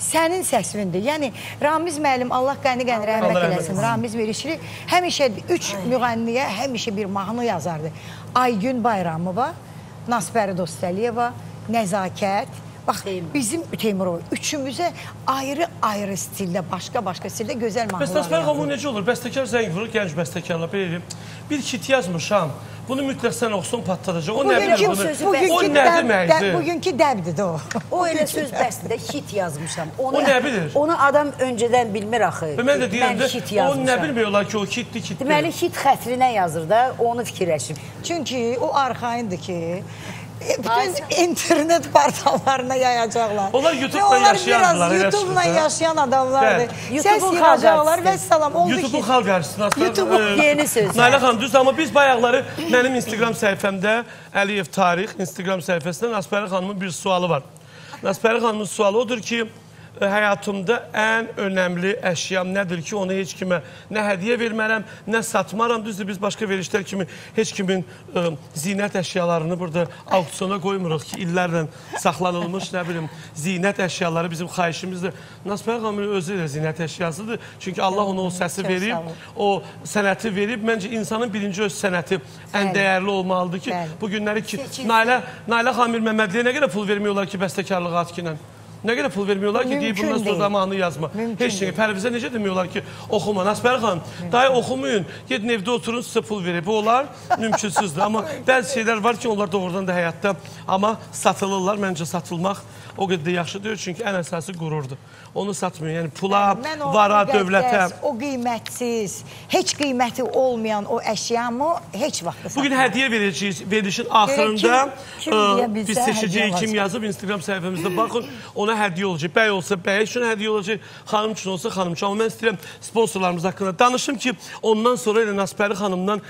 Sənin səsindir. Yəni Ramiz müəllim Allah qəni-qəni rəhmət eləsin. Ramiz Verişli həmişə üç müğənniyə həmişə bir mahnı yazardı. Aygün Bayramova, Nasbəri Dostəliyeva, Nəzakət. Bax bizim Teymurov üçümüzə ayrı-ayrı stildə, başqa-başqa stildə gözəl Bəs mahnılar xanım yazır. necə olur? Bəstəkar zəng vurur, gənc bəstəkarlar belə eləyir. Bir kit yazmışam. Bunu mütləq sən oxusun patladacaq. O nə bilir Bugünkü bunu? sözü O Bugünkü nə deməkdir? bugünkü dəbdir də o. O elə söz bəsdir də hit yazmışam. Onu, O nə bilir? Onu adam öncədən bilmir axı. Mən də deyirəm də, o nə bilmiyorlar ki, o kitdir, kitdir. Deməli hit xətrinə yazır da, onu fikirləşib. Çünki o arxayındır ki, bütün internet portallarına yayacaqlar. Onlar YouTube-la yaşayanlar, YouTube-la yaşayan adamlardır. YouTube'un xalq və salam. Oldu YouTube-un xalq artistini YouTube'un yeni sözü. Nailə xanım düzdür, amma biz bayaqları mənim Instagram səhifəmdə Əliyev Tarix Instagram səhifəsində Nasbəri xanımın bir sualı var. Nasbəri xanımın sualı odur ki, həyatımda ən önəmli əşyam nədir ki, onu heç kimə nə hədiyyə vermərəm, nə satmaram. Düzdür, biz başqa verişlər kimi heç kimin ə, zinət əşyalarını burada auksiona qoymuruq ki, illərlə saxlanılmış, nə bilim, zinət əşyaları bizim xahişimizdir. Nasbəri xanımın özü də zinət əşyasıdır. Çünki Allah ona o səsi verib, o sənəti verib. Məncə insanın birinci öz sənəti ən dəyərli olmalıdır ki, bu günləri ki. Nailə Nailə Xamir Məmmədliyə nə qədər pul vermiyorlar ki, bəstəkarlığa atkinə? Nə qədər pul vermiyorlar ki, deyib bundan sonra mahnı yazma. Mümkün Heç şey. Pərvizə necə demiyorlar ki, oxuma. Nasbəri xanım, dayı oxumayın, gedin evdə oturun, sizə pul verib. Bu olar mümkünsüzdür. Amma bəzi şeylər var ki, onlar doğrudan da həyatda amma satılırlar. Məncə satılmaq o qədər də yaxşı deyil, çünki ən əsası qürurdur. Onu satmıyor. Yəni pula, Mən o vara, müqəddəs, dövlətə. o qiymətsiz, heç qiyməti olmayan o əşyamı heç vaxt Bugün hədiyyə verəcəyik. Verilişin axırında kim ə, deyə bilsə biz seçəcəyik kim yazıb Instagram səhifəmizdə. Baxın, ona hədiyyə olacaq. Bəy olsa bəy üçün hədiyyə olacaq, xanım üçün olsa xanım üçün. Amma mən istəyirəm sponsorlarımız haqqında danışım ki, ondan sonra elə Nasbəri xanımdan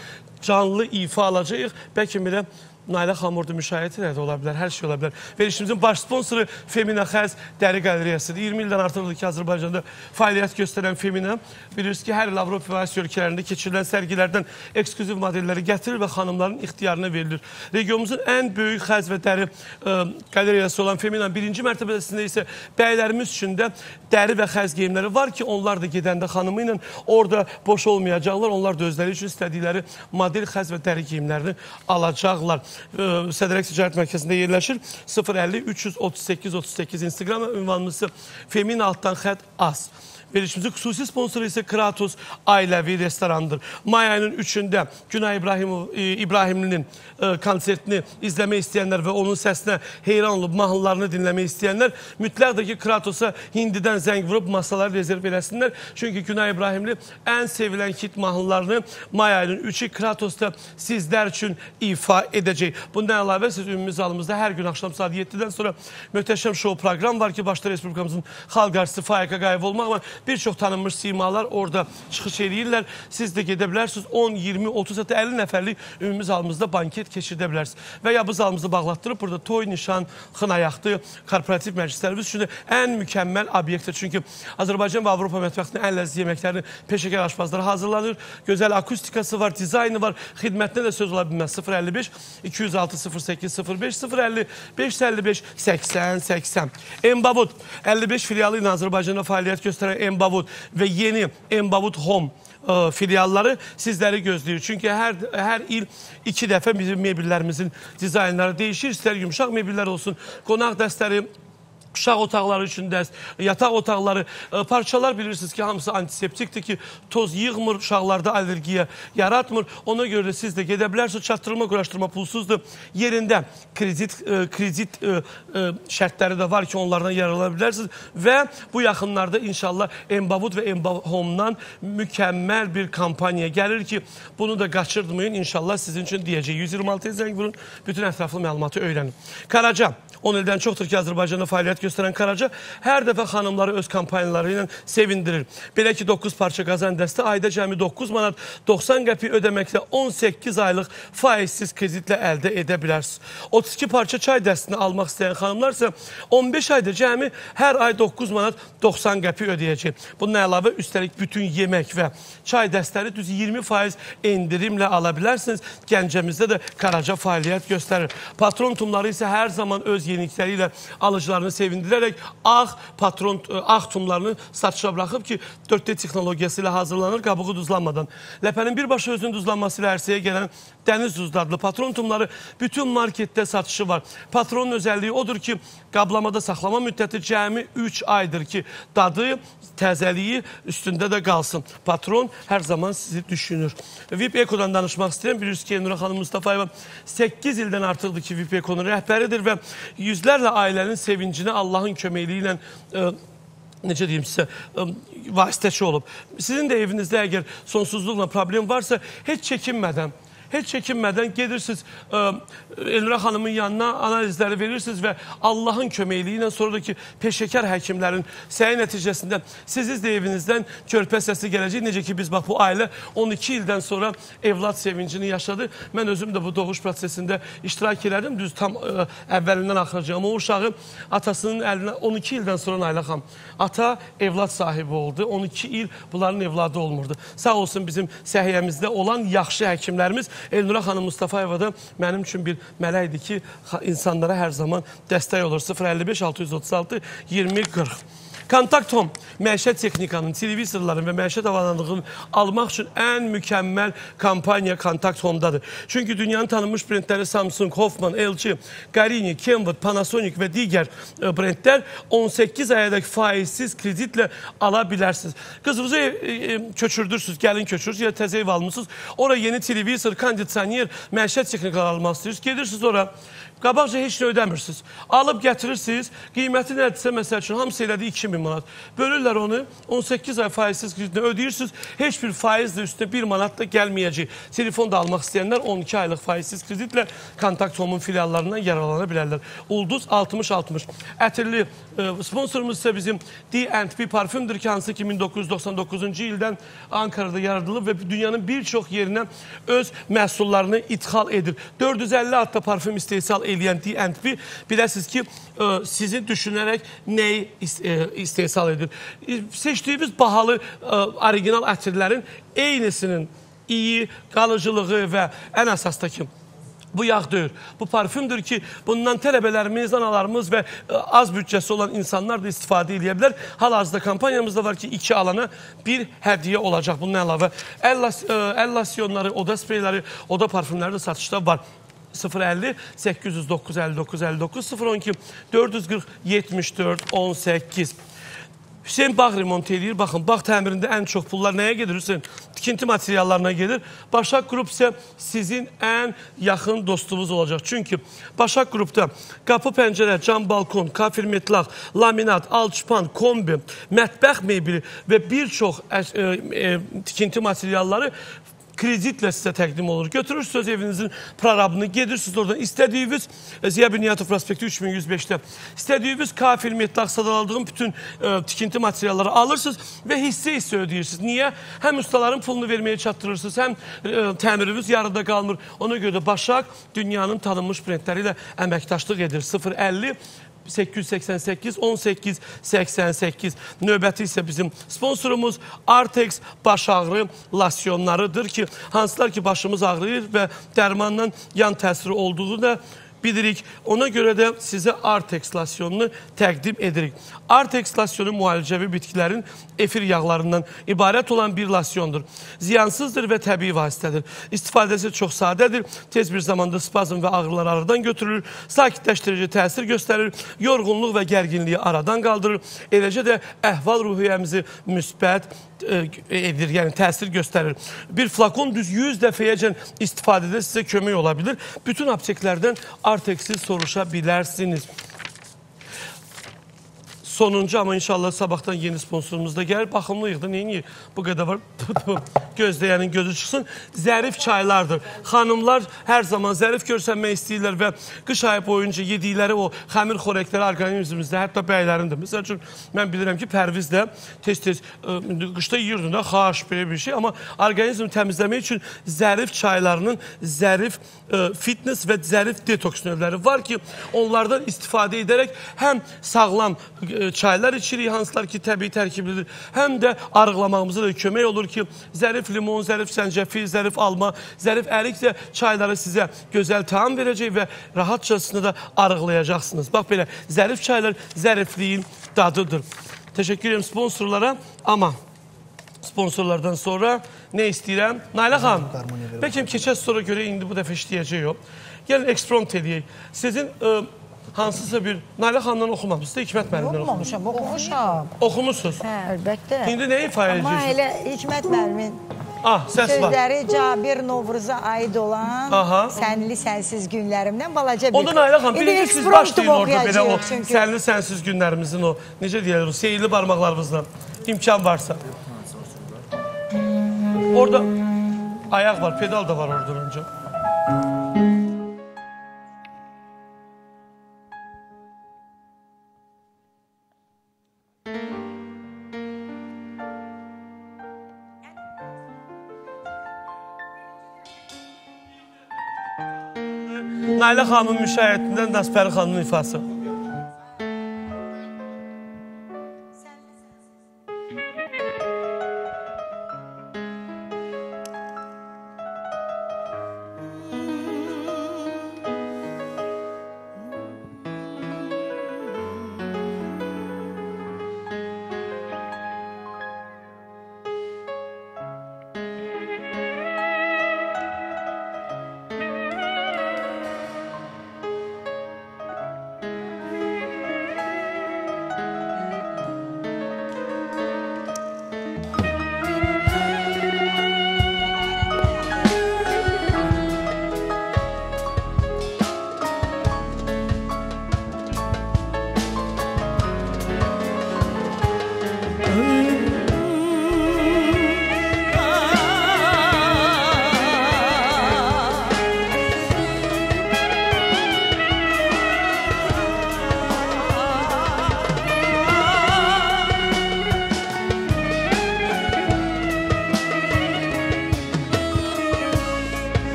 canlı ifa alacağıq. Bəlkə belə Nailə xanım orada müşahidə elədi, ola bilər, hər şey ola bilər. Verilişimizin baş sponsoru Femina Xəz Dəri Qalereyasıdır. 20 ildən artıqdır ki, Azərbaycanda fəaliyyət göstərən Femina. Bilirsiniz ki, hər il Avropa və Asiya ölkələrində keçirilən sərgilərdən ekskluziv modelləri gətirir və xanımların ixtiyarına verilir. Regionumuzun ən böyük xəz və dəri ə, qalereyası olan Femina birinci mərtəbəsində isə bəylərimiz üçün də dəri və xəz geyimləri var ki, onlar da gedəndə xanımı ilə orada boş olmayacaqlar. Onlar da özləri üçün istədikləri model xəz və dəri geyimlərini alacaqlar. Ə, Sədrək Ticarət Mərkəzində yerləşir. 050 338 38 Instagram ünvanımız isə Femina altdan xət az. Verilişimizin xüsusi sponsoru isə Kratos Ailəvi restorandır. May ayının 3-də Günay İbrahimov, e, İbrahimlinin e, konsertini izləmək istəyənlər və onun səsinə heyran olub mahnılarını dinləmək istəyənlər mütləq də ki Kratosa hindidən zəng vurub masaları rezerv eləsinlər. Çünki Günay İbrahimli ən sevilən hit mahnılarını may ayının 3-ü Kratosda sizlər üçün ifa edəcək. Bundan əlavə siz ümumi zalımızda hər gün axşam saat 7-dən sonra möhtəşəm şou proqram var ki, başda Respublikamızın xalq artisti Faik Ağayev olmaqla Bir çox tanınmış simalar orada çıxış eləyirlər. Siz də gedə bilərsiniz. 10, 20, 30 hətta 50 nəfərlik ümumi zalımızda banket keçirdə bilərsiniz. Və ya bu zalımızı bağlatdırıb burada toy, nişan, xınayaqdı, korporativ məclislərimiz üçün də ən mükəmməl obyektdir. Çünki Azərbaycan və Avropa mətbəxinin ən ləzzətli yeməklərini peşəkar aşpazlar hazırlanır. Gözəl akustikası var, dizaynı var. Xidmətinə də söz ola bilməz. 055 206 08 05 050 555 80 80. Embavut 55 filialı ilə Azərbaycanda fəaliyyət göstərən Embavut və yeni Embavut Home ə, filialları sizləri gözləyir. Çünki hər hər il 2 dəfə bizim mebellərimizin dizaynları dəyişir. İstər yumşaq mebellər olsun, qonaq dəstləri uşaq otaqları üçün dərs, yataq otaqları, ə, parçalar bilirsiniz ki, hamısı antiseptikdir ki, toz yığmır, uşaqlarda allergiya yaratmır. Ona görə siz də gedə bilərsiniz, çatdırma, quraşdırma pulsuzdur. Yerində kredit ə, kredit ə, şərtləri də var ki, onlardan yararlana bilərsiniz və bu yaxınlarda inşallah Embavut və Embahomdan mükəmməl bir kampaniya gəlir ki, bunu da qaçırmayın. İnşallah sizin üçün deyəcək. 126-ya zəng vurun, bütün ətraflı məlumatı öyrənin. Karaca 10 ildən çoxdur ki, Azərbaycanda fəaliyyət göstərən Karaca hər dəfə xanımları öz kampanyaları ilə sevindirir. Belə ki, 9 parça qazan dəstə ayda cəmi 9 manat 90 qəpik ödəməklə 18 aylıq faizsiz kreditlə əldə edə bilərsiniz. 32 parça çay dəstini almaq istəyən xanımlar isə 15 ayda cəmi hər ay 9 manat 90 qəpik ödəyəcək. Bundan əlavə üstəlik bütün yemək və çay dəstləri düz 20 faiz endirimlə ala bilərsiniz. Gəncəmizdə də Karaca fəaliyyət göstərir. Patron tumları isə hər zaman öz yenilikləri ilə alıcılarını sevindirərək ağ patron ə, ağ tumlarını satışa buraxıb ki, 4D texnologiyası ilə hazırlanır, qabığı duzlanmadan. Ləpənin birbaşa özünün duzlanması ilə ərsəyə gələn dəniz duzlarlı patron tumları bütün marketdə satışı var. Patronun özəlliyi odur ki, qablamada saxlama müddəti cəmi 3 aydır ki, dadı, təzəliyi üstündə də qalsın. Patron hər zaman sizi düşünür. VIP Eko'dan danışmaq istəyirəm. Bilirsiniz ki, Nura xanım Mustafayeva 8 ildən artıqdır ki, VIP Eko'nun rəhbəridir və yüzlərlə ailənin sevincini Allahın köməkliyi ilə ə, necə deyim sizə, ə, vasitəçi olub. Sizin də evinizdə əgər sonsuzluqla problem varsa, heç çəkinmədən heç çəkinmədən gedirsiniz ə, Elnura xanımın yanına analizləri verirsiniz və Allahın köməkliyi ilə sonra da ki peşəkar həkimlərin səyi nəticəsində siziz də evinizdən körpə səsi gələcək. Necə ki biz bax bu ailə 12 ildən sonra evlad sevincini yaşadı. Mən özüm də bu doğuş prosesində iştirak elədim. Düz tam ə, əvvəlindən axırıncı. Amma o uşağı atasının əlinə 12 ildən sonra Nailə xanım ata evlad sahibi oldu. 12 il bunların evladı olmurdu. Sağ olsun bizim səhiyyəmizdə olan yaxşı həkimlərimiz Elnura xanım Mustafayeva da mənim üçün bir mələkdir ki, insanlara hər zaman dəstək olur. 055 636 20 40. Kontakt Home məişət texnikanın, televizorların və məişət avadanlığını almaq üçün ən mükəmməl kampaniya Kontakt Home-dadır. Çünki dünyanın tanınmış brendləri Samsung, Hoffman, LG, Garini, Kenwood, Panasonic və digər e, brendlər 18 ayadək faizsiz kreditlə ala bilərsiniz. Qızınızı ev, e, e, köçürdürsünüz, gəlin köçürürsünüz ya təzə ev almışsınız. Ora yeni televizor, kondisioner, məişət texnikaları almaq istəyirsiniz. Gedirsiniz ora. Qabaqca heç nə ödəmirsiniz. Alıb gətirirsiniz. Qiyməti nədirsə məsəl üçün hamısı elədi 2000 manat. Bölürlər onu 18 ay faizsiz kreditlə ödəyirsiniz. Heç bir faiz də üstünə 1 manat da gəlməyəcək. Telefon da almaq istəyənlər 12 aylıq faizsiz kreditlə Kontakt Home-un filiallarından yararlana bilərlər. Ulduz 6060. Ətirli e, sponsorumuz isə bizim D&P parfümdür ki, hansı ki 1999-cu ildən Ankara'da yaradılıb və dünyanın bir çox yerinə öz məhsullarını ithal edir. 450 adda parfüm istehsal eləyən D&P biləsiniz ki, ə, sizi düşünərək nəyi ə, istehsal edir. E, Seçdiyimiz bahalı ə, orijinal ətirlərin eynisinin iyi, qalıcılığı və ən əsasdakı bu yağ deyil. Bu parfümdür ki, bundan tələbələrimiz, analarımız və az büdcəsi olan insanlar da istifadə edə bilər. Hal-hazırda kampanyamızda var ki, iki alana bir hədiyyə olacaq. Bundan əlavə əl, las- ə, əl lasyonları, oda spreyləri, oda parfümləri də satışda var. 050 809 59 59 012 440 74 18 Hüseyin bağ remont edir. Baxın, bağ təmirində ən çox pullar nəyə gedir Hüseyin? Tikinti materiallarına gedir. Başaq qrup isə sizin ən yaxın dostunuz olacaq. Çünki Başaq qrupda qapı, pəncərə, cam, balkon, kafir metlaq, laminat, alçıpan, kombi, mətbəx mebeli və bir çox ə, ə, tikinti materialları kreditlə sizə təqdim olur. Götürürsünüz evinizin prorabını, gedirsiniz oradan istədiyiniz e, Ziya Bünyatov prospekti 3105-də istədiyiniz kafir metal sadalaldığım bütün e, tikinti materialları alırsınız və hissə-hissə ödəyirsiniz. Niyə? Həm ustaların pulunu verməyə çatdırırsınız, həm e, təmiriniz yarıda qalmır. Ona görə də Başaq dünyanın tanınmış brendləri ilə əməkdaşlıq edir. 050 888 18 88 növbəti isə bizim sponsorumuz Artex baş ağrı losyonlarıdır ki, hansılar ki başımız ağrıyır və dərmandan yan təsiri olduğunu da bilirik. Ona görə də sizə Artex losyonunu təqdim edirik. Artex losyonu müalicəvi bitkilərin efir yağlarından ibarət olan bir losyondur. Ziyansızdır və təbii vasitədir. İstifadəsi çox sadədir. Tez bir zamanda spazm və ağrılar aradan götürülür. Sakitləşdirici təsir göstərir. Yorğunluq və gərginliyi aradan qaldırır. Eləcə də əhval-ruhiyyəmizi müsbət e, edir, yəni təsir göstərir. Bir flakon düz 100 dəfəyəcən istifadədə sizə kömək ola bilir. Bütün apteklərdən Artex'i soruşa bilərsiniz. Sonuncu amma inşallah sabahdan yeni sponsorumuz da gəlir. Baxımlıyıq da, neyin bu qədər var? Gözləyənin gözü çıxsın. Zərif çaylardır. Xanımlar hər zaman zərif görsənmək istəyirlər və qış ayı boyunca yedikləri o xəmir xorəkləri orqanizmimizdə, hətta bəylərin də. Məsəl üçün, mən bilirəm ki, Pərviz də tez-tez qışda yiyirdin də, xaş, belə bir şey. Amma orqanizmi təmizləmək üçün zərif çaylarının zərif ə, fitness və zərif detoks növləri var ki, onlardan istifadə edərək həm sağlam ə, çaylar içirik, hansılar ki, təbii tərkiblidir, həm də arıqlamağımıza da kömək olur ki, zərif limon, zərif səncəfil, zərif alma, zərif ərik də çayları sizə gözəl tam verəcək və rahatçasını da arıqlayacaqsınız. Bax belə, zərif çaylar zərifliyin dadıdır. Təşəkkür edirəm sponsorlara, amma sponsorlardan sonra nə istəyirəm? Nailə xanım, bəlkə keçək sonra görə indi bu dəfə işləyəcək o. Gəlin eksprompt edəyək. Sizin ə, hansısa bir Nailə xanımdan oxumamısınız da Hikmət müəllimdən oxumamısınız. Oxumamışam, oxumuşam. Oxumusunuz. Hə, əlbəttə. İndi nə ifadə Amma edirsiniz? elə Hikmət müəllimin Ah, səs var. sözləri Cabir Novruza aid olan Aha. sənli sənsiz günlərimdən balaca bir. Onda Nailə xanım, birinci siz başlayın orada belə o çünki. sənli sənsiz günlərimizin o, necə deyirlər, o seyirli barmaqlarımızla imkan varsa. Orada ayaq var, pedal da var oradan önce. Nailə xanımın müşayiətindən Daspəri xanımın ifası.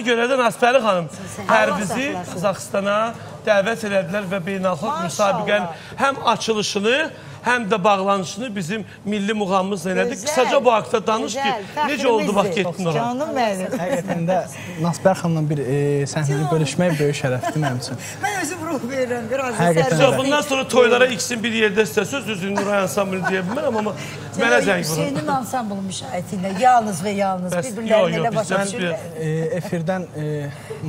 Ona görə də Nasbəri xanım Pərvizi saxlasın. Qazaxstana dəvət elədilər və beynəlxalq müsabiqənin həm açılışını, həm də bağlanışını bizim milli muğamımızla elədik. Qısaca bu haqda danış ki, necə oldu bax fəxrimizdir. getdin ora. Canım mənim. Həqiqətən də Nasbər xanımla bir e, səhnəni bölüşmək böyük şərəfdir mənim üçün. Mən özüm ruh verirəm biraz. Həqiqətən Yox, bundan sonra toylara ikisini bir yerdə istə söz üzün Nuray ansamblı deyə bilmərəm amma mənə zəng vurun. Hüseynin ansambl müşahidə ilə yalnız və yalnız yox, elə başa düşürlər. E, efirdən e,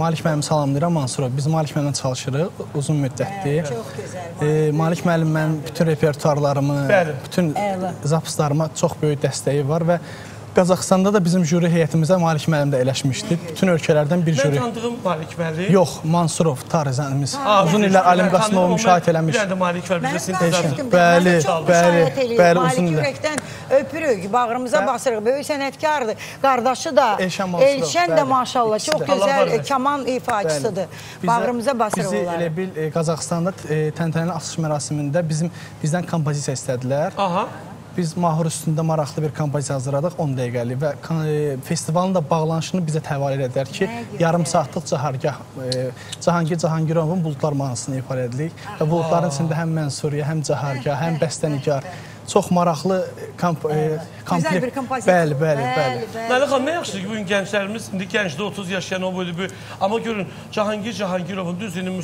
Malik müəllim salamlayıram Mansurov. Biz Malik müəllimlə çalışırıq uzun müddətdir. Çox gözəl. E, Malik müəllim mənim bütün repertuarlarımı, bütün Əla. zapslarıma çox böyük dəstəyi var və Qazaxstanda da bizim jüri heyətimizə Malik müəllim də eləşmişdi. Bütün ölkələrdən bir Mən jüri. tanıdığım Malik müəllim. Yox, Mansurov Tarizənimiz. Aa, Uzun illər Alim mən tanıyorum, müşahidə mən- eləmiş. Bir də Malik var, bizə tanışdım, Bəli, bəli, bəli, Malik uzun illər. ürəkdən öpürük, bağrımıza basırıq. Böyük sənətkardır. Qardaşı da, Elşən də maşallah çox gözəl kaman ifaçısıdır. Bağrımıza basırıq bizi onları. elə bil e, Qazaxstanda e, təntənəli açılış mərasimində bizim bizdən kompozisiya istədilər. Aha. Biz Mahur üstündə maraqlı bir kompozisiya hazırladıq 10 dəqiqəlik və e, festivalın da bağlanışını bizə həvalə edilər ki, yarım saatlıq Cahargah e, Cahangir Cahangirovun Buludlar mahnısını ifadə edirik. Və buludların içində həm Mənsuriyə, həm Cahargah, həm Bəstənigar çox maraqlı komp e, kompozisiya. Bəli, bəli, bəli. Nalə xanım, nə yaxşıdır ki, bugün gənclərimiz, indi gəncdə 30 yaşayan o bölübü, amma görün, Cahangir Cahangirovun düzünün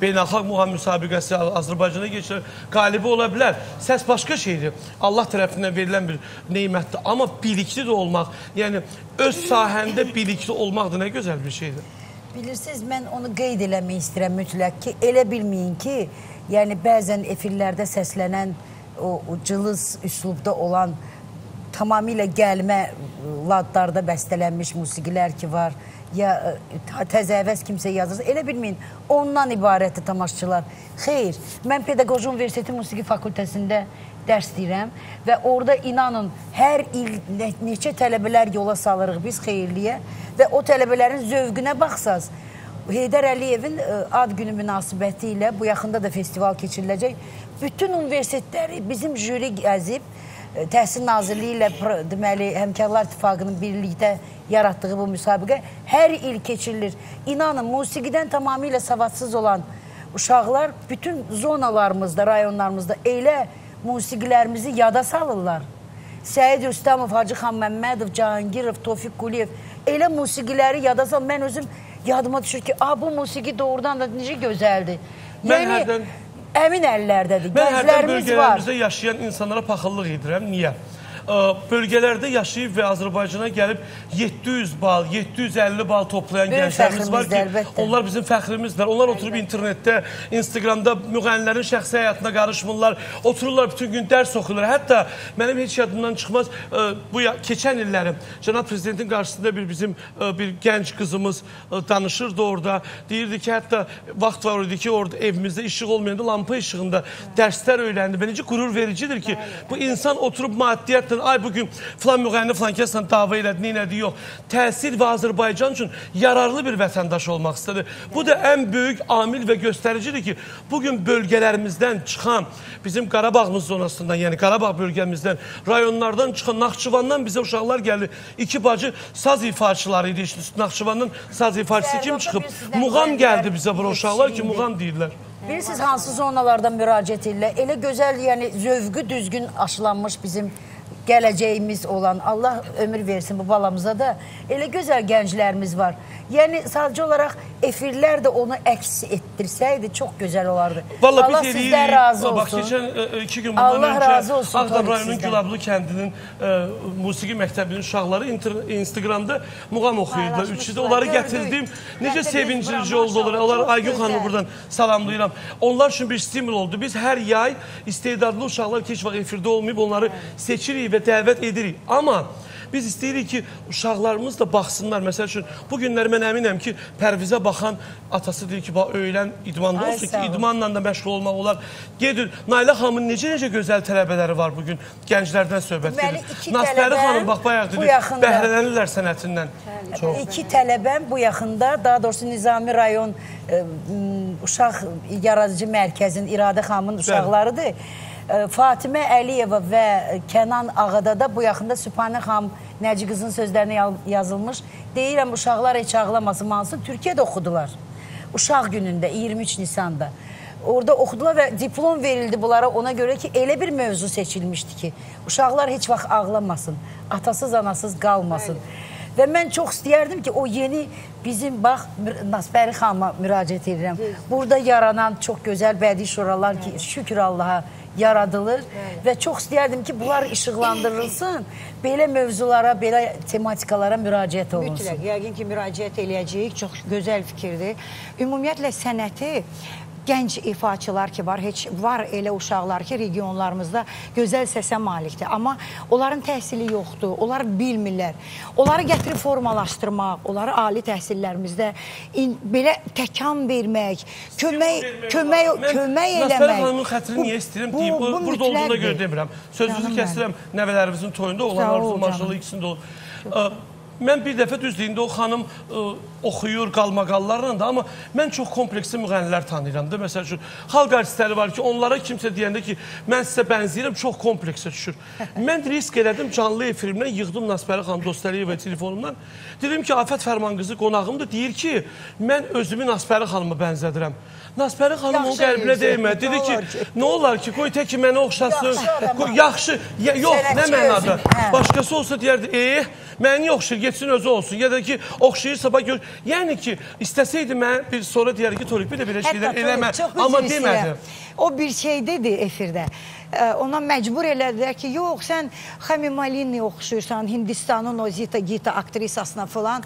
beynəlxalq muğam müsabiqəsi Azərbaycana keçirir, qalibi ola bilər. Səs başqa şeydir. Allah tərəfindən verilən bir neymətdir. Amma bilikli də olmaq, yəni öz sahəndə bilikli olmaq da nə gözəl bir şeydir. Bilirsiniz, mən onu qeyd eləmək istəyirəm mütləq ki, elə bilməyin ki, yəni bəzən efirlərdə səslənən o, o cılız üslubda olan tamamilə gəlmə ladlarda bəstələnmiş musiqilər ki var, ya ə, təzəvvəz kimsə yazırsa, elə bilməyin, ondan ibarətdir tamaşaçılar. Xeyr, mən Pedaqoji Universiteti Musiqi Fakültəsində dərs deyirəm və orada inanın hər il ne neçə tələbələr yola salırıq biz xeyirliyə və o tələbələrin zövqünə baxsaz Heydər Əliyevin ə, ad günü münasibəti ilə bu yaxında da festival keçiriləcək. Bütün universitetləri bizim jüri gəzib ə, Təhsil Nazirliyi ilə deməli Həmkarlar İttifaqının birlikdə yaratdığı bu müsabiqə hər il keçirilir. İnanın, musiqidən tamamilə savadsız olan uşaqlar bütün zonalarımızda, rayonlarımızda elə musiqilərimizi yada salırlar. Səid Rüstəmov, Hacı xan Məmmədov, Cahangirov, Tofiq Quliyev elə musiqiləri yada sal. Mən özüm yadıma düşür ki, "A bu musiqi doğrudan da necə gözəldir." Mən Yəni hərdən- əmin əllərdədir. Mən hərdən Gənclərimiz var. bölgələrimizdə yaşayan insanlara paxıllıq edirəm. Niyə? Bölgələrdə yaşayıb və Azərbaycana gəlib 700 bal, 750 bal toplayan Böyük gənclərimiz var ki, əlbəttə. onlar bizim fəxrimizdir. Onlar oturub internetdə, Instagramda müğənnilərin şəxsi həyatına qarışmırlar. Otururlar bütün gün dərs oxuyurlar. Hətta mənim heç yadımdan çıxmaz bu keçən illərim cənab prezidentin qarşısında bir bizim bir gənc qızımız danışırdı orada. Deyirdi ki, hətta vaxt var idi ki, orada evimizdə işıq olmayanda lampa işığında dərslər öyrəndi. Və necə qürur vericidir ki, bu insan oturub maddiyyatla ay bugün filan müğənni filan kəslə dava elədi, neynədi, yox. Təhsil və Azərbaycan üçün yararlı bir vətəndaş olmaq istədi. Bu da ən böyük amil və göstəricidir ki, bugün bölgələrimizdən çıxan, bizim Qarabağımız zonasından, yəni Qarabağ bölgəmizdən, rayonlardan çıxan Naxçıvandan bizə uşaqlar gəldi. İki bacı saz ifaçıları idi. İşte Naxçıvandan saz ifaçısı kim çıxıb? Muğam gəldi bizə bura uşaqlar ki, muğam deyirlər. Bilirsiniz hansı zonalardan müraciət edirlər? Elə gözəl, yəni zövqü düzgün aşılanmış bizim gələcəyimiz olan Allah ömür versin bu balamıza da elə gözəl gənclərimiz var. Yəni sadəcə olaraq efirlər də onu əks etdirsəydi çox gözəl olardı. Valla Allah biz sizdən razı Bax, olsun. keçən e, e, iki gün bundan Allah öncə Ağdam rayonunun. Gülablı kəndinin e, musiqi məktəbinin uşaqları inter- Instagramda muğam oxuyurdular. Üçü də onları gördük. gətirdim. Necə oldular. maşallah, Onlar çox Aygün xanımı buradan salamlayıram. Onlar üçün bir stimul oldu. Biz hər yay istedadlı uşaqlar ki, heç vaxt efirdə olmayıb onları seçirik və dəvət edirik. Amma Biz istəyirik ki, uşaqlarımız da baxsınlar. Məsəl üçün, bu günləri mən əminəm ki, Pərvizə baxan atası deyir ki, öylən idmanda Ay, olsun ki, idmanla da məşğul olmaq olar. Gedir, Nailə xanımın necə-necə gözəl tələbələri var bugün. Gənclərdən söhbət iki Nasbəri xanım, bax, bayaq dedik, yaxında- bəhrələnirlər sənətindən. İki tələbəm bu yaxında, daha doğrusu Nizami rayon e, m, uşaq yaradıcı mərkəzin İradə xanımın uşaqlarıdır. E, Fatimə Əliyeva və Kənan Ağada da bu yaxında Sübhanə xanım Nəci qızın sözlərinə yazılmış. Deyirəm uşaqlar heç ağlamasın, hansı Türkiyədə oxudular. Uşaq günündə 23 Nisanda. Orada oxudular və diplom verildi bunlara ona görə ki, elə bir mövzu seçilmişdi ki, uşaqlar heç vaxt ağlamasın, atasız, anasız qalmasın. Və mən çox istəyərdim ki, o yeni bizim bax Nasbəri xanıma müraciət edirəm. Burada yaranan çox gözəl bədii şuralar ki, şükür Allaha yaradılır və çox istəyərdim ki, bunlar işıqlandırılsın, belə mövzulara, belə tematikalara müraciət olunsun. Mütləq, yəqin ki, müraciət eləyəcəyik. Çox gözəl fikirdir. Ümumiyyətlə sənəti gənc ifaçılar ki var, heç var elə uşaqlar ki, regionlarımızda gözəl səsə malikdir. Amma onların təhsili yoxdur, onlar bilmirlər. Onları gətirib formalaşdırmaq, onları ali təhsillərimizdə in, belə təkan vermək, kömək, kömək, kömək eləmək. xanımın xətrini niyə istəyirəm deyim. bu Bu, burada olduğuna görə demirəm. Sözünüzü Canım kəstirəm. Nəvələrimizin toyunda oğlanlar maşallah canım. ikisində olur. Mən bir dəfə düzdür, indi o xanım ə, oxuyur qalmaqallarla da, amma mən çox kompleksli müğənnilər tanıyıram da. Məsəl üçün, xalq artistləri var ki, onlara kimsə deyəndə ki, mən sizə bənzəyirəm, çox kompleksə düşür. mən risk elədim, canlı efirimdən yığdım Nasbəri xanım Dostəliyeva telefonumdan. Dedim ki, Afət Fərman qızı qonağımdır, deyir ki, mən özümü Nasbəri xanıma bənzədirəm. Nasbəri xanım onun qəlbinə dəymə. Dedi ki, nə olar ki, qoy tək ki mənə oxşasın. Yaxşı yox, nə mənada. hə. Başqası olsa deyərdi, eh, mən niyə oxşayır, getsin özü olsun. Ya da ki, oxşayırsa bax gör. Yəni ki, istəsəydi mən bir sonra deyər ki, Tolik bir də belə şeylər eləmə. Amma üzr istəyirəm. demədi. O bir şey dedi efirdə. Ona məcbur elədilər ki, yox sən Xami Malini oxşuyursan, Hindistanın o Zita Gita aktrisasına falan.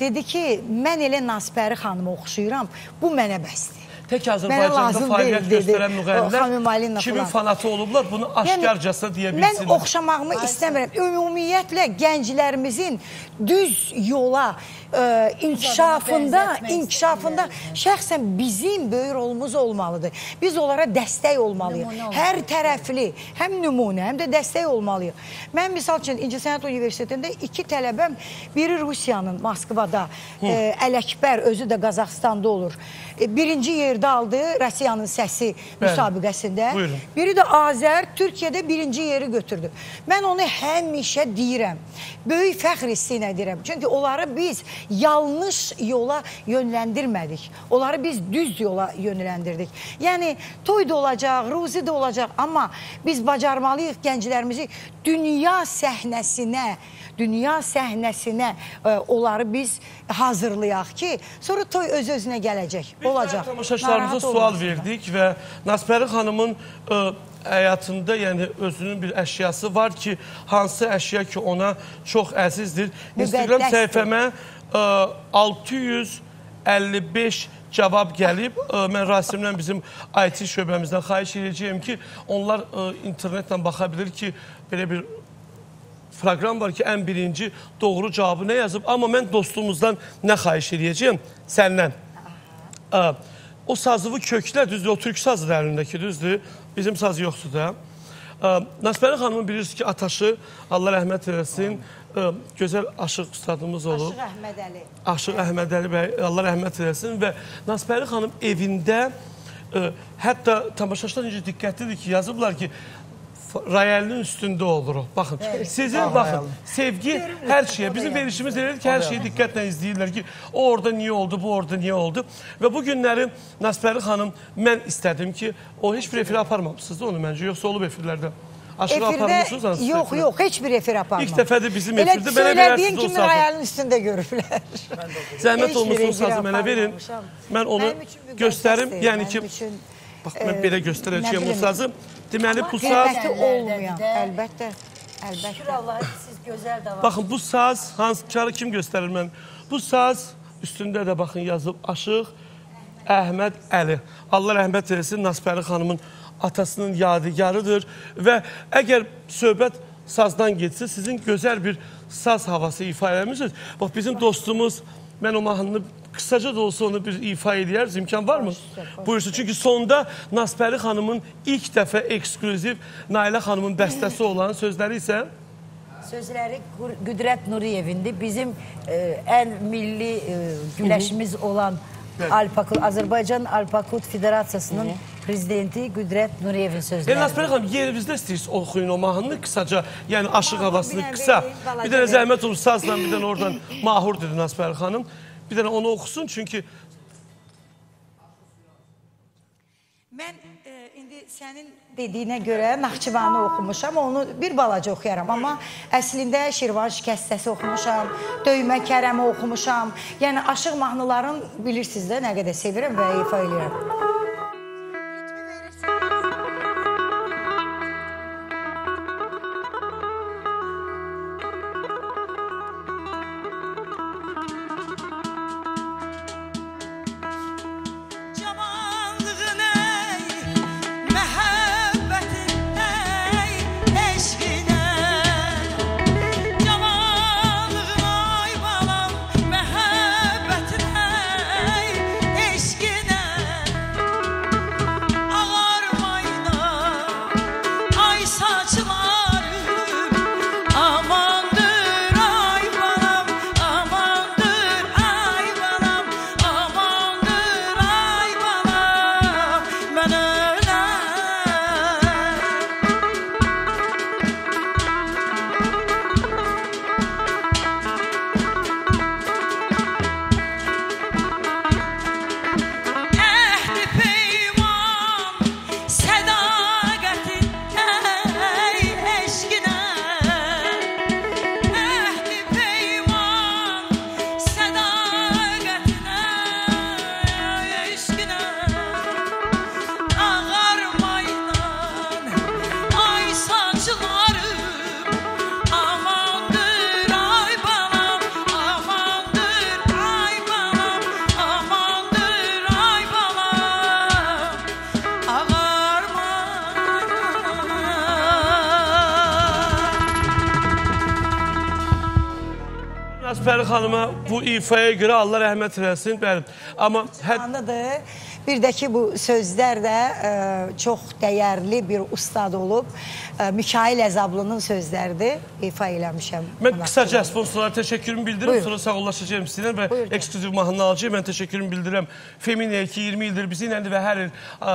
Dedi ki, mən elə Nasbəri xanıma oxşuyuram. Bu mənə bəsdir. Tək Azərbaycanda fəaliyyət deyil, göstərən müğənnilər kimin fanatı olublar, bunu aşkarcasına deyə Mən bilsinlər. oxşamağımı istəmirəm. Ümumiyyətlə gənclərimizin düz yola ə, inkişafında, bənzətmək inkişafında şəxsən bizim böyük rolumuz olmalıdır. Biz onlara dəstək olmalıyıq. Hər tərəfli, həm nümunə, həm də dəstək olmalıyıq. Mən misal üçün İncəsənət Universitetində iki tələbəm, biri Rusiyanın Moskvada, ə, Ələkbər özü də Qazaxstanda olur. E, Birinci yerdə aldı Rusiyanın səsi müsabiqəsində. Buyurun. Biri də Azər Türkiyədə birinci yeri götürdü. Mən onu həmişə deyirəm. Böyük fəxr hissi ilə deyirəm. Çünki onları biz yanlış yola yönləndirmədik. Onları biz düz yola yönləndirdik. Yəni toy da olacaq, ruzi də olacaq, amma biz bacarmalıyıq gənclərimizi dünya səhnəsinə dünya səhnəsinə ə, onları biz hazırlayaq ki, sonra toy öz-özünə gələcək. Biz olacaq. Tamaşaçılarımıza sual olmasınlar. verdik və Nasbəri xanımın ə, həyatında, yəni özünün bir əşyası var ki, hansı əşya ki ona çox əzizdir. Instagram səhifəmə ə, 655 cavab gəlib. Ə, Mən Rasimlə bizim IT şöbəmizdən xahiş edəcəyəm ki, onlar internetlə baxa bilir ki, belə bir proqram var ki, ən birinci doğru cavabı nə yazıb. Amma mən dostumuzdan nə xahiş edəcəyəm? Səndən. Ə, o sazıvı köklər düzdür, o türk sazıdır əlindəki düzdür. Bizim saz yoxdur da. Ə, Nasbəri xanımın bilirsiniz ki, ataşı Allah rəhmət eləsin, ə, gözəl aşıq ustadımız olub. Aşıq Əhmədəli. Aşıq Əhmədəli bəy Allah rəhmət eləsin və Nasbəri xanım evində ə, hətta tamaşaçılar necə diqqətlidir ki, yazıblar ki, rayalinin üstündə olur o. Baxın, sizin baxın, sevgi hər şeyə, bizim verişimiz elədir ki, hər şeyi diqqətlə izləyirlər ki, o orada niyə oldu, bu orada niyə oldu. Və bu günləri Nasbəri xanım mən istədim ki, o heç bir efirə aparmamışsınız da onu məncə, yoxsa olub efirlərdə. Aşırı aparmışsınız hansı yox, efirə? yox, heç bir efir aparmam. İlk dəfədir bizim Elə efirdə, mənə söylədiyin verərsiniz o kimi sazı. rayalın üstündə görüblər. Zəhmət Heç bir olmasa o efir sazı mənə verin. Mən onu göstərim. Yəni ki, bax mən belə nə göstərəcəyəm o sazı. Deməli bu saz, qiyməti Sazlərdən olmayan, də- əlbəttə, Şükür əlbəttə. Allaha siz gözəl davam. baxın bu saz hansı karı kim göstərir mən? Bu saz üstündə də baxın yazıb Aşıq Əhməd Əli. Allah rəhmət eləsin Nasbəri xanımın atasının yadigarıdır və əgər söhbət sazdan getsə sizin gözəl bir saz havası ifa eləmisiniz. Bax bizim dostumuz mən o mahnını qısaca da olsa onu bir ifa edəriz. İmkan varmı? Buyursun. Çünki sonda Nasbəri xanımın ilk dəfə ekskluziv Nailə xanımın bəstəsi olan sözləri isə Sözləri Qüdrət Nuriyevindir. Bizim e, ən milli e, güləşimiz olan Alpakut, Azərbaycan Alpakut Federasiyasının prezidenti Qüdrət Nuriyevin Yəni sözləri. Nasbəri xanım yerinizdə istəyirsiniz oxuyun o mahnını qısaca, yəni aşıq havasını bir qısa. vereyim, balaca Bir dənə vereyim. zəhmət olur sazla bir dənə oradan mahur dedi Nasbəri xanım. Bir dənə onu oxusun çünki Mən e, indi sənin dediyinə görə Naxçıvanı oxumuşam, onu bir balaca oxuyaram, amma əslində Şirvan şikəstəsi oxumuşam, Döymə Kərəmi oxumuşam. Yəni aşıq mahnıların bilirsiniz də nə qədər sevirəm və ifa edirəm. İfaya görə Allah rəhmət eləsin. Bəli. Amma hə. Bir də ki bu sözlər də ə, çox dəyərli bir ustad olub. Ə, Mikail Əzablının sözləridir. İfa eləmişəm. Mən qısaca sponsorlara təşəkkürümü bildirirəm. Buyurun. Sonra sağollaşacağım sizinlə və Buyurun. ekskluziv mahnını alacağım. Mən təşəkkürümü bildirirəm. Feminiya ki 20 ildir bizi iləndir və hər il ə,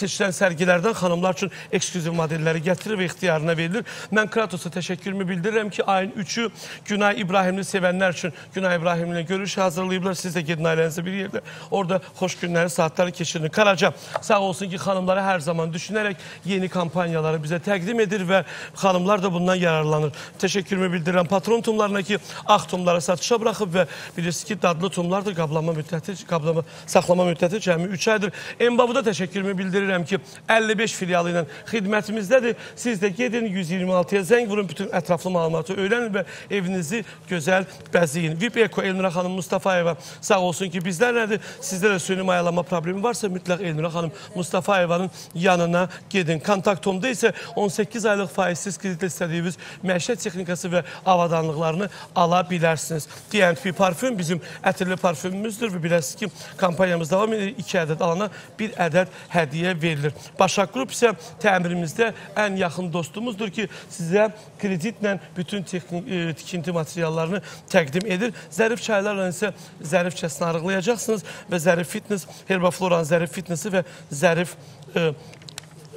seçilən sərgilərdən xanımlar üçün ekskluziv modelləri gətirir və ixtiyarına verilir. Mən Kratosa təşəkkürümü bildirirəm ki, ayın 3-ü Günay İbrahimli sevənlər üçün Günay İbrahimlə görüş hazırlayıblar. Siz də gedin ailənizə bir yerdə orada xoş günləri, saatları keçirin. Karaca sağ olsun ki, xanımları hər zaman düşünərək yeni kampanyaları bizə təqdim edir və xanımlar da bundan yararlanır. Təşəkkürümü bildirirəm patron tumlarına ki, ağ tumlara satışa buraxıb və bilirsiniz ki, dadlı tumlar da qablama müddəti, qablama, saxlama müddəti cəmi 3 aydır. Embabuda təşəkkürümü bildirirəm ki, 55 filialı ilə xidmətimizdədir. Siz də gedin 126-ya zəng vurun, bütün ətraflı məlumatı öyrənin və evinizi gözəl bəzəyin. VIP Eko Elnura xanım Mustafayeva sağ olsun ki, bizlərlədir. Sizdə də süni mayalama problemi varsa mütləq Elnura xanım Mustafayevanın yanına gedin. Kontaktomda isə 18 aylıq faizsiz kreditlə istədiyiniz məişət texnikası və avadanlıqlarını ala bilərsiniz. DNP parfüm bizim ətirli parfümümüzdür və biləsiniz ki, kampaniyamız davam edir. 2 ədəd alana 1 ədəd hədiyyə verilir. Başaq Qrup isə təmirimizdə ən yaxın dostumuzdur ki, sizə kreditlə bütün texnik, e, tikinti materiallarını təqdim edir. Zərif çaylarla isə zərifcə snarıqlayacaqsınız və zərif fitness, Herbafloranın zərif fitnessi və zərif e,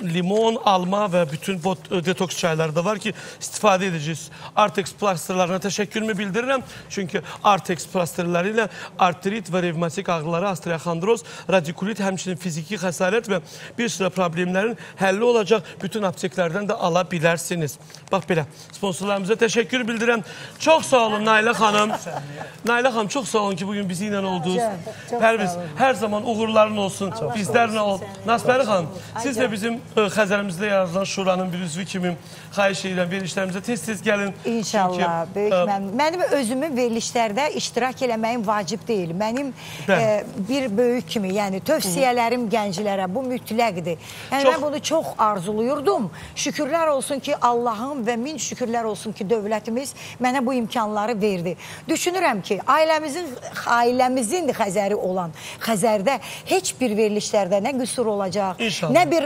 limon, alma və bütün bot, e, detoks çayları da var ki, istifadə edəcəksiniz. Artex plasterlarına təşəkkürümü bildirirəm. Çünki Artex plasterləri ilə artrit və revmatik ağrıları, osteoxondroz, radikulit, həmçinin fiziki xəsarət və bir sıra problemlərin həlli olacaq bütün apteklərdən də ala bilərsiniz. Bax belə, sponsorlarımıza təşəkkür bildirirəm. Çox sağ olun Nailə xanım. Nailə xanım, çox sağ olun ki, bugün bizi ilə oldunuz. Pərviz, hər zaman uğurların olsun. Bizlərlə ol. Nasbəri xanım, siz də bizim Xəzərimizdə yaradılan şuranın bir üzvü kimi xahiş edirəm, verilişlərimizə tez-tez gəlin. İnşallah, Çünki, böyük ə, məmnun. Mənim özümün verilişlərdə iştirak eləməyim vacib deyil. Mənim Bəli. e, bir böyük kimi, yəni tövsiyələrim gənclərə bu mütləqdir. Yəni Çox- mən bunu çox arzuluyurdum. Şükürlər olsun ki, Allahım və min şükürlər olsun ki, dövlətimiz mənə bu imkanları verdi. Düşünürəm ki, ailəmizin ailəmizin Xəzəri olan Xəzərdə heç bir verilişlərdə nə qüsur olacaq, İnşallah. nə bir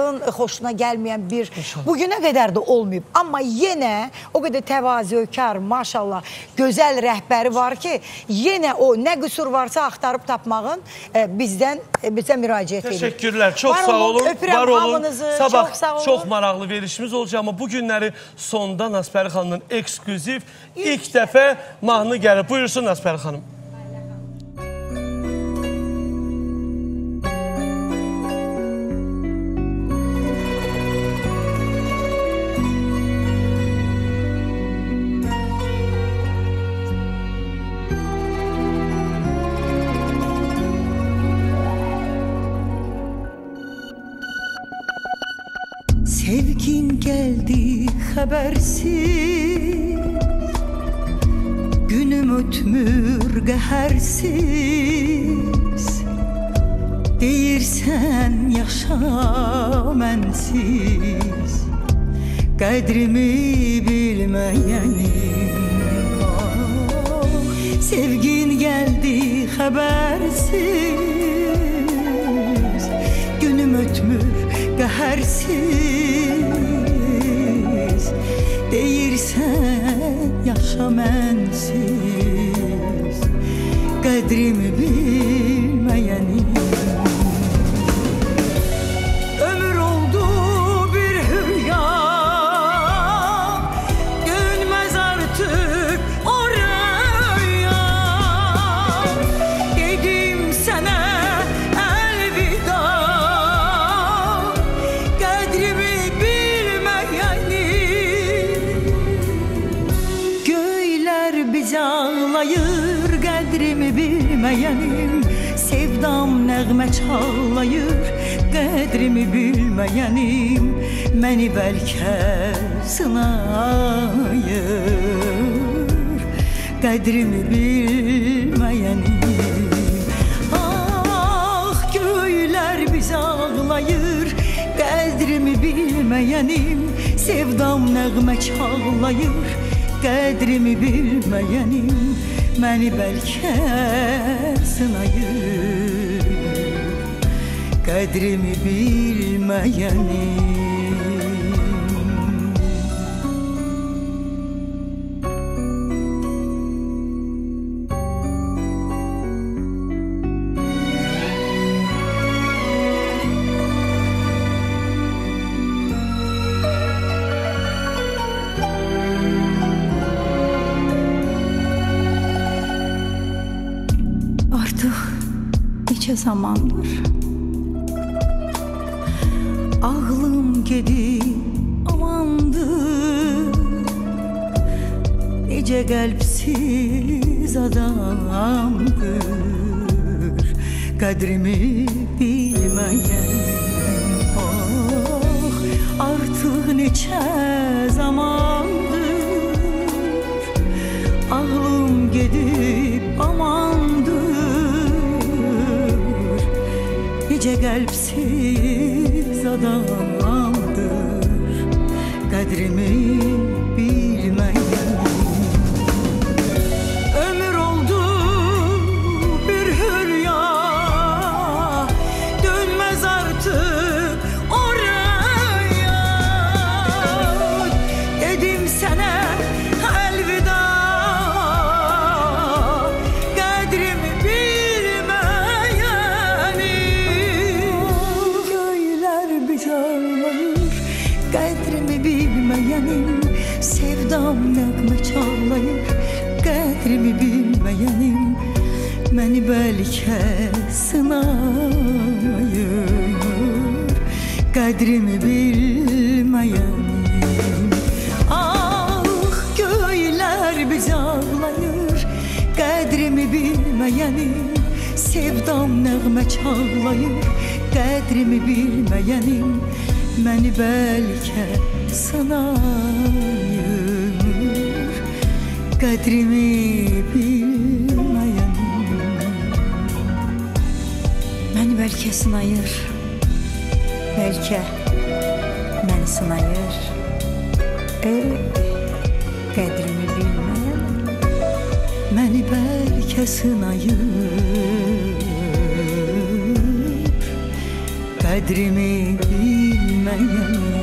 xalqın xoşuna gəlməyən bir bugünə qədər də olmayıb. Amma yenə o qədər təvazökar, maşallah, gözəl rəhbəri var ki, yenə o nə qüsur varsa axtarıb tapmağın e, bizdən e, bizə müraciət edir. Təşəkkürlər, çox Var sağ olun, öpürəm var olun. hamınızı, Sabah çox sağ olun. çox maraqlı verilişimiz olacaq, amma bu günləri sonda Nasbəri xanımın ekskluziv ilk dəfə mahnı gəlib. Buyursun Nasbəri xanım. Habersiz. Günüm ötmür qəhersiz Deyirsən yaşa mənsiz Qədrimi bilməyənim Ah, Sevgin geldi habersiz Günüm ötmür qəhərsiz commences, que dream be. Sevdam nəğmə çalayır Qədrimi bilməyənim Məni bəlkə sınayır. Qədrimi bilməyənim. Ah göylər bizi ağlayır Qədrimi bilməyənim. Sevdam nəğmə çalayır Qədrimi bilməyənim. Məni bəlkə sınayır Qədrimi bilməyənim Artıq neçə zamandır qəlbsiz adamdır. Qədrimi bilməyən Oh, artıq neçə zamandır. Ağlım gedib amandır. Necə qəlbsiz adamdır. Qədrimi Qədrimi bilməyənim Ah göylər bizi ağlayır Qədrimi bilməyənim Sevdam nəğmə çalayır Qədrimi bilməyənim Məni bəlkə sınayır. Qədrimi bilməyənim Məni bəlkə sınayır bəlkə sınayır Qədrimi bilməyən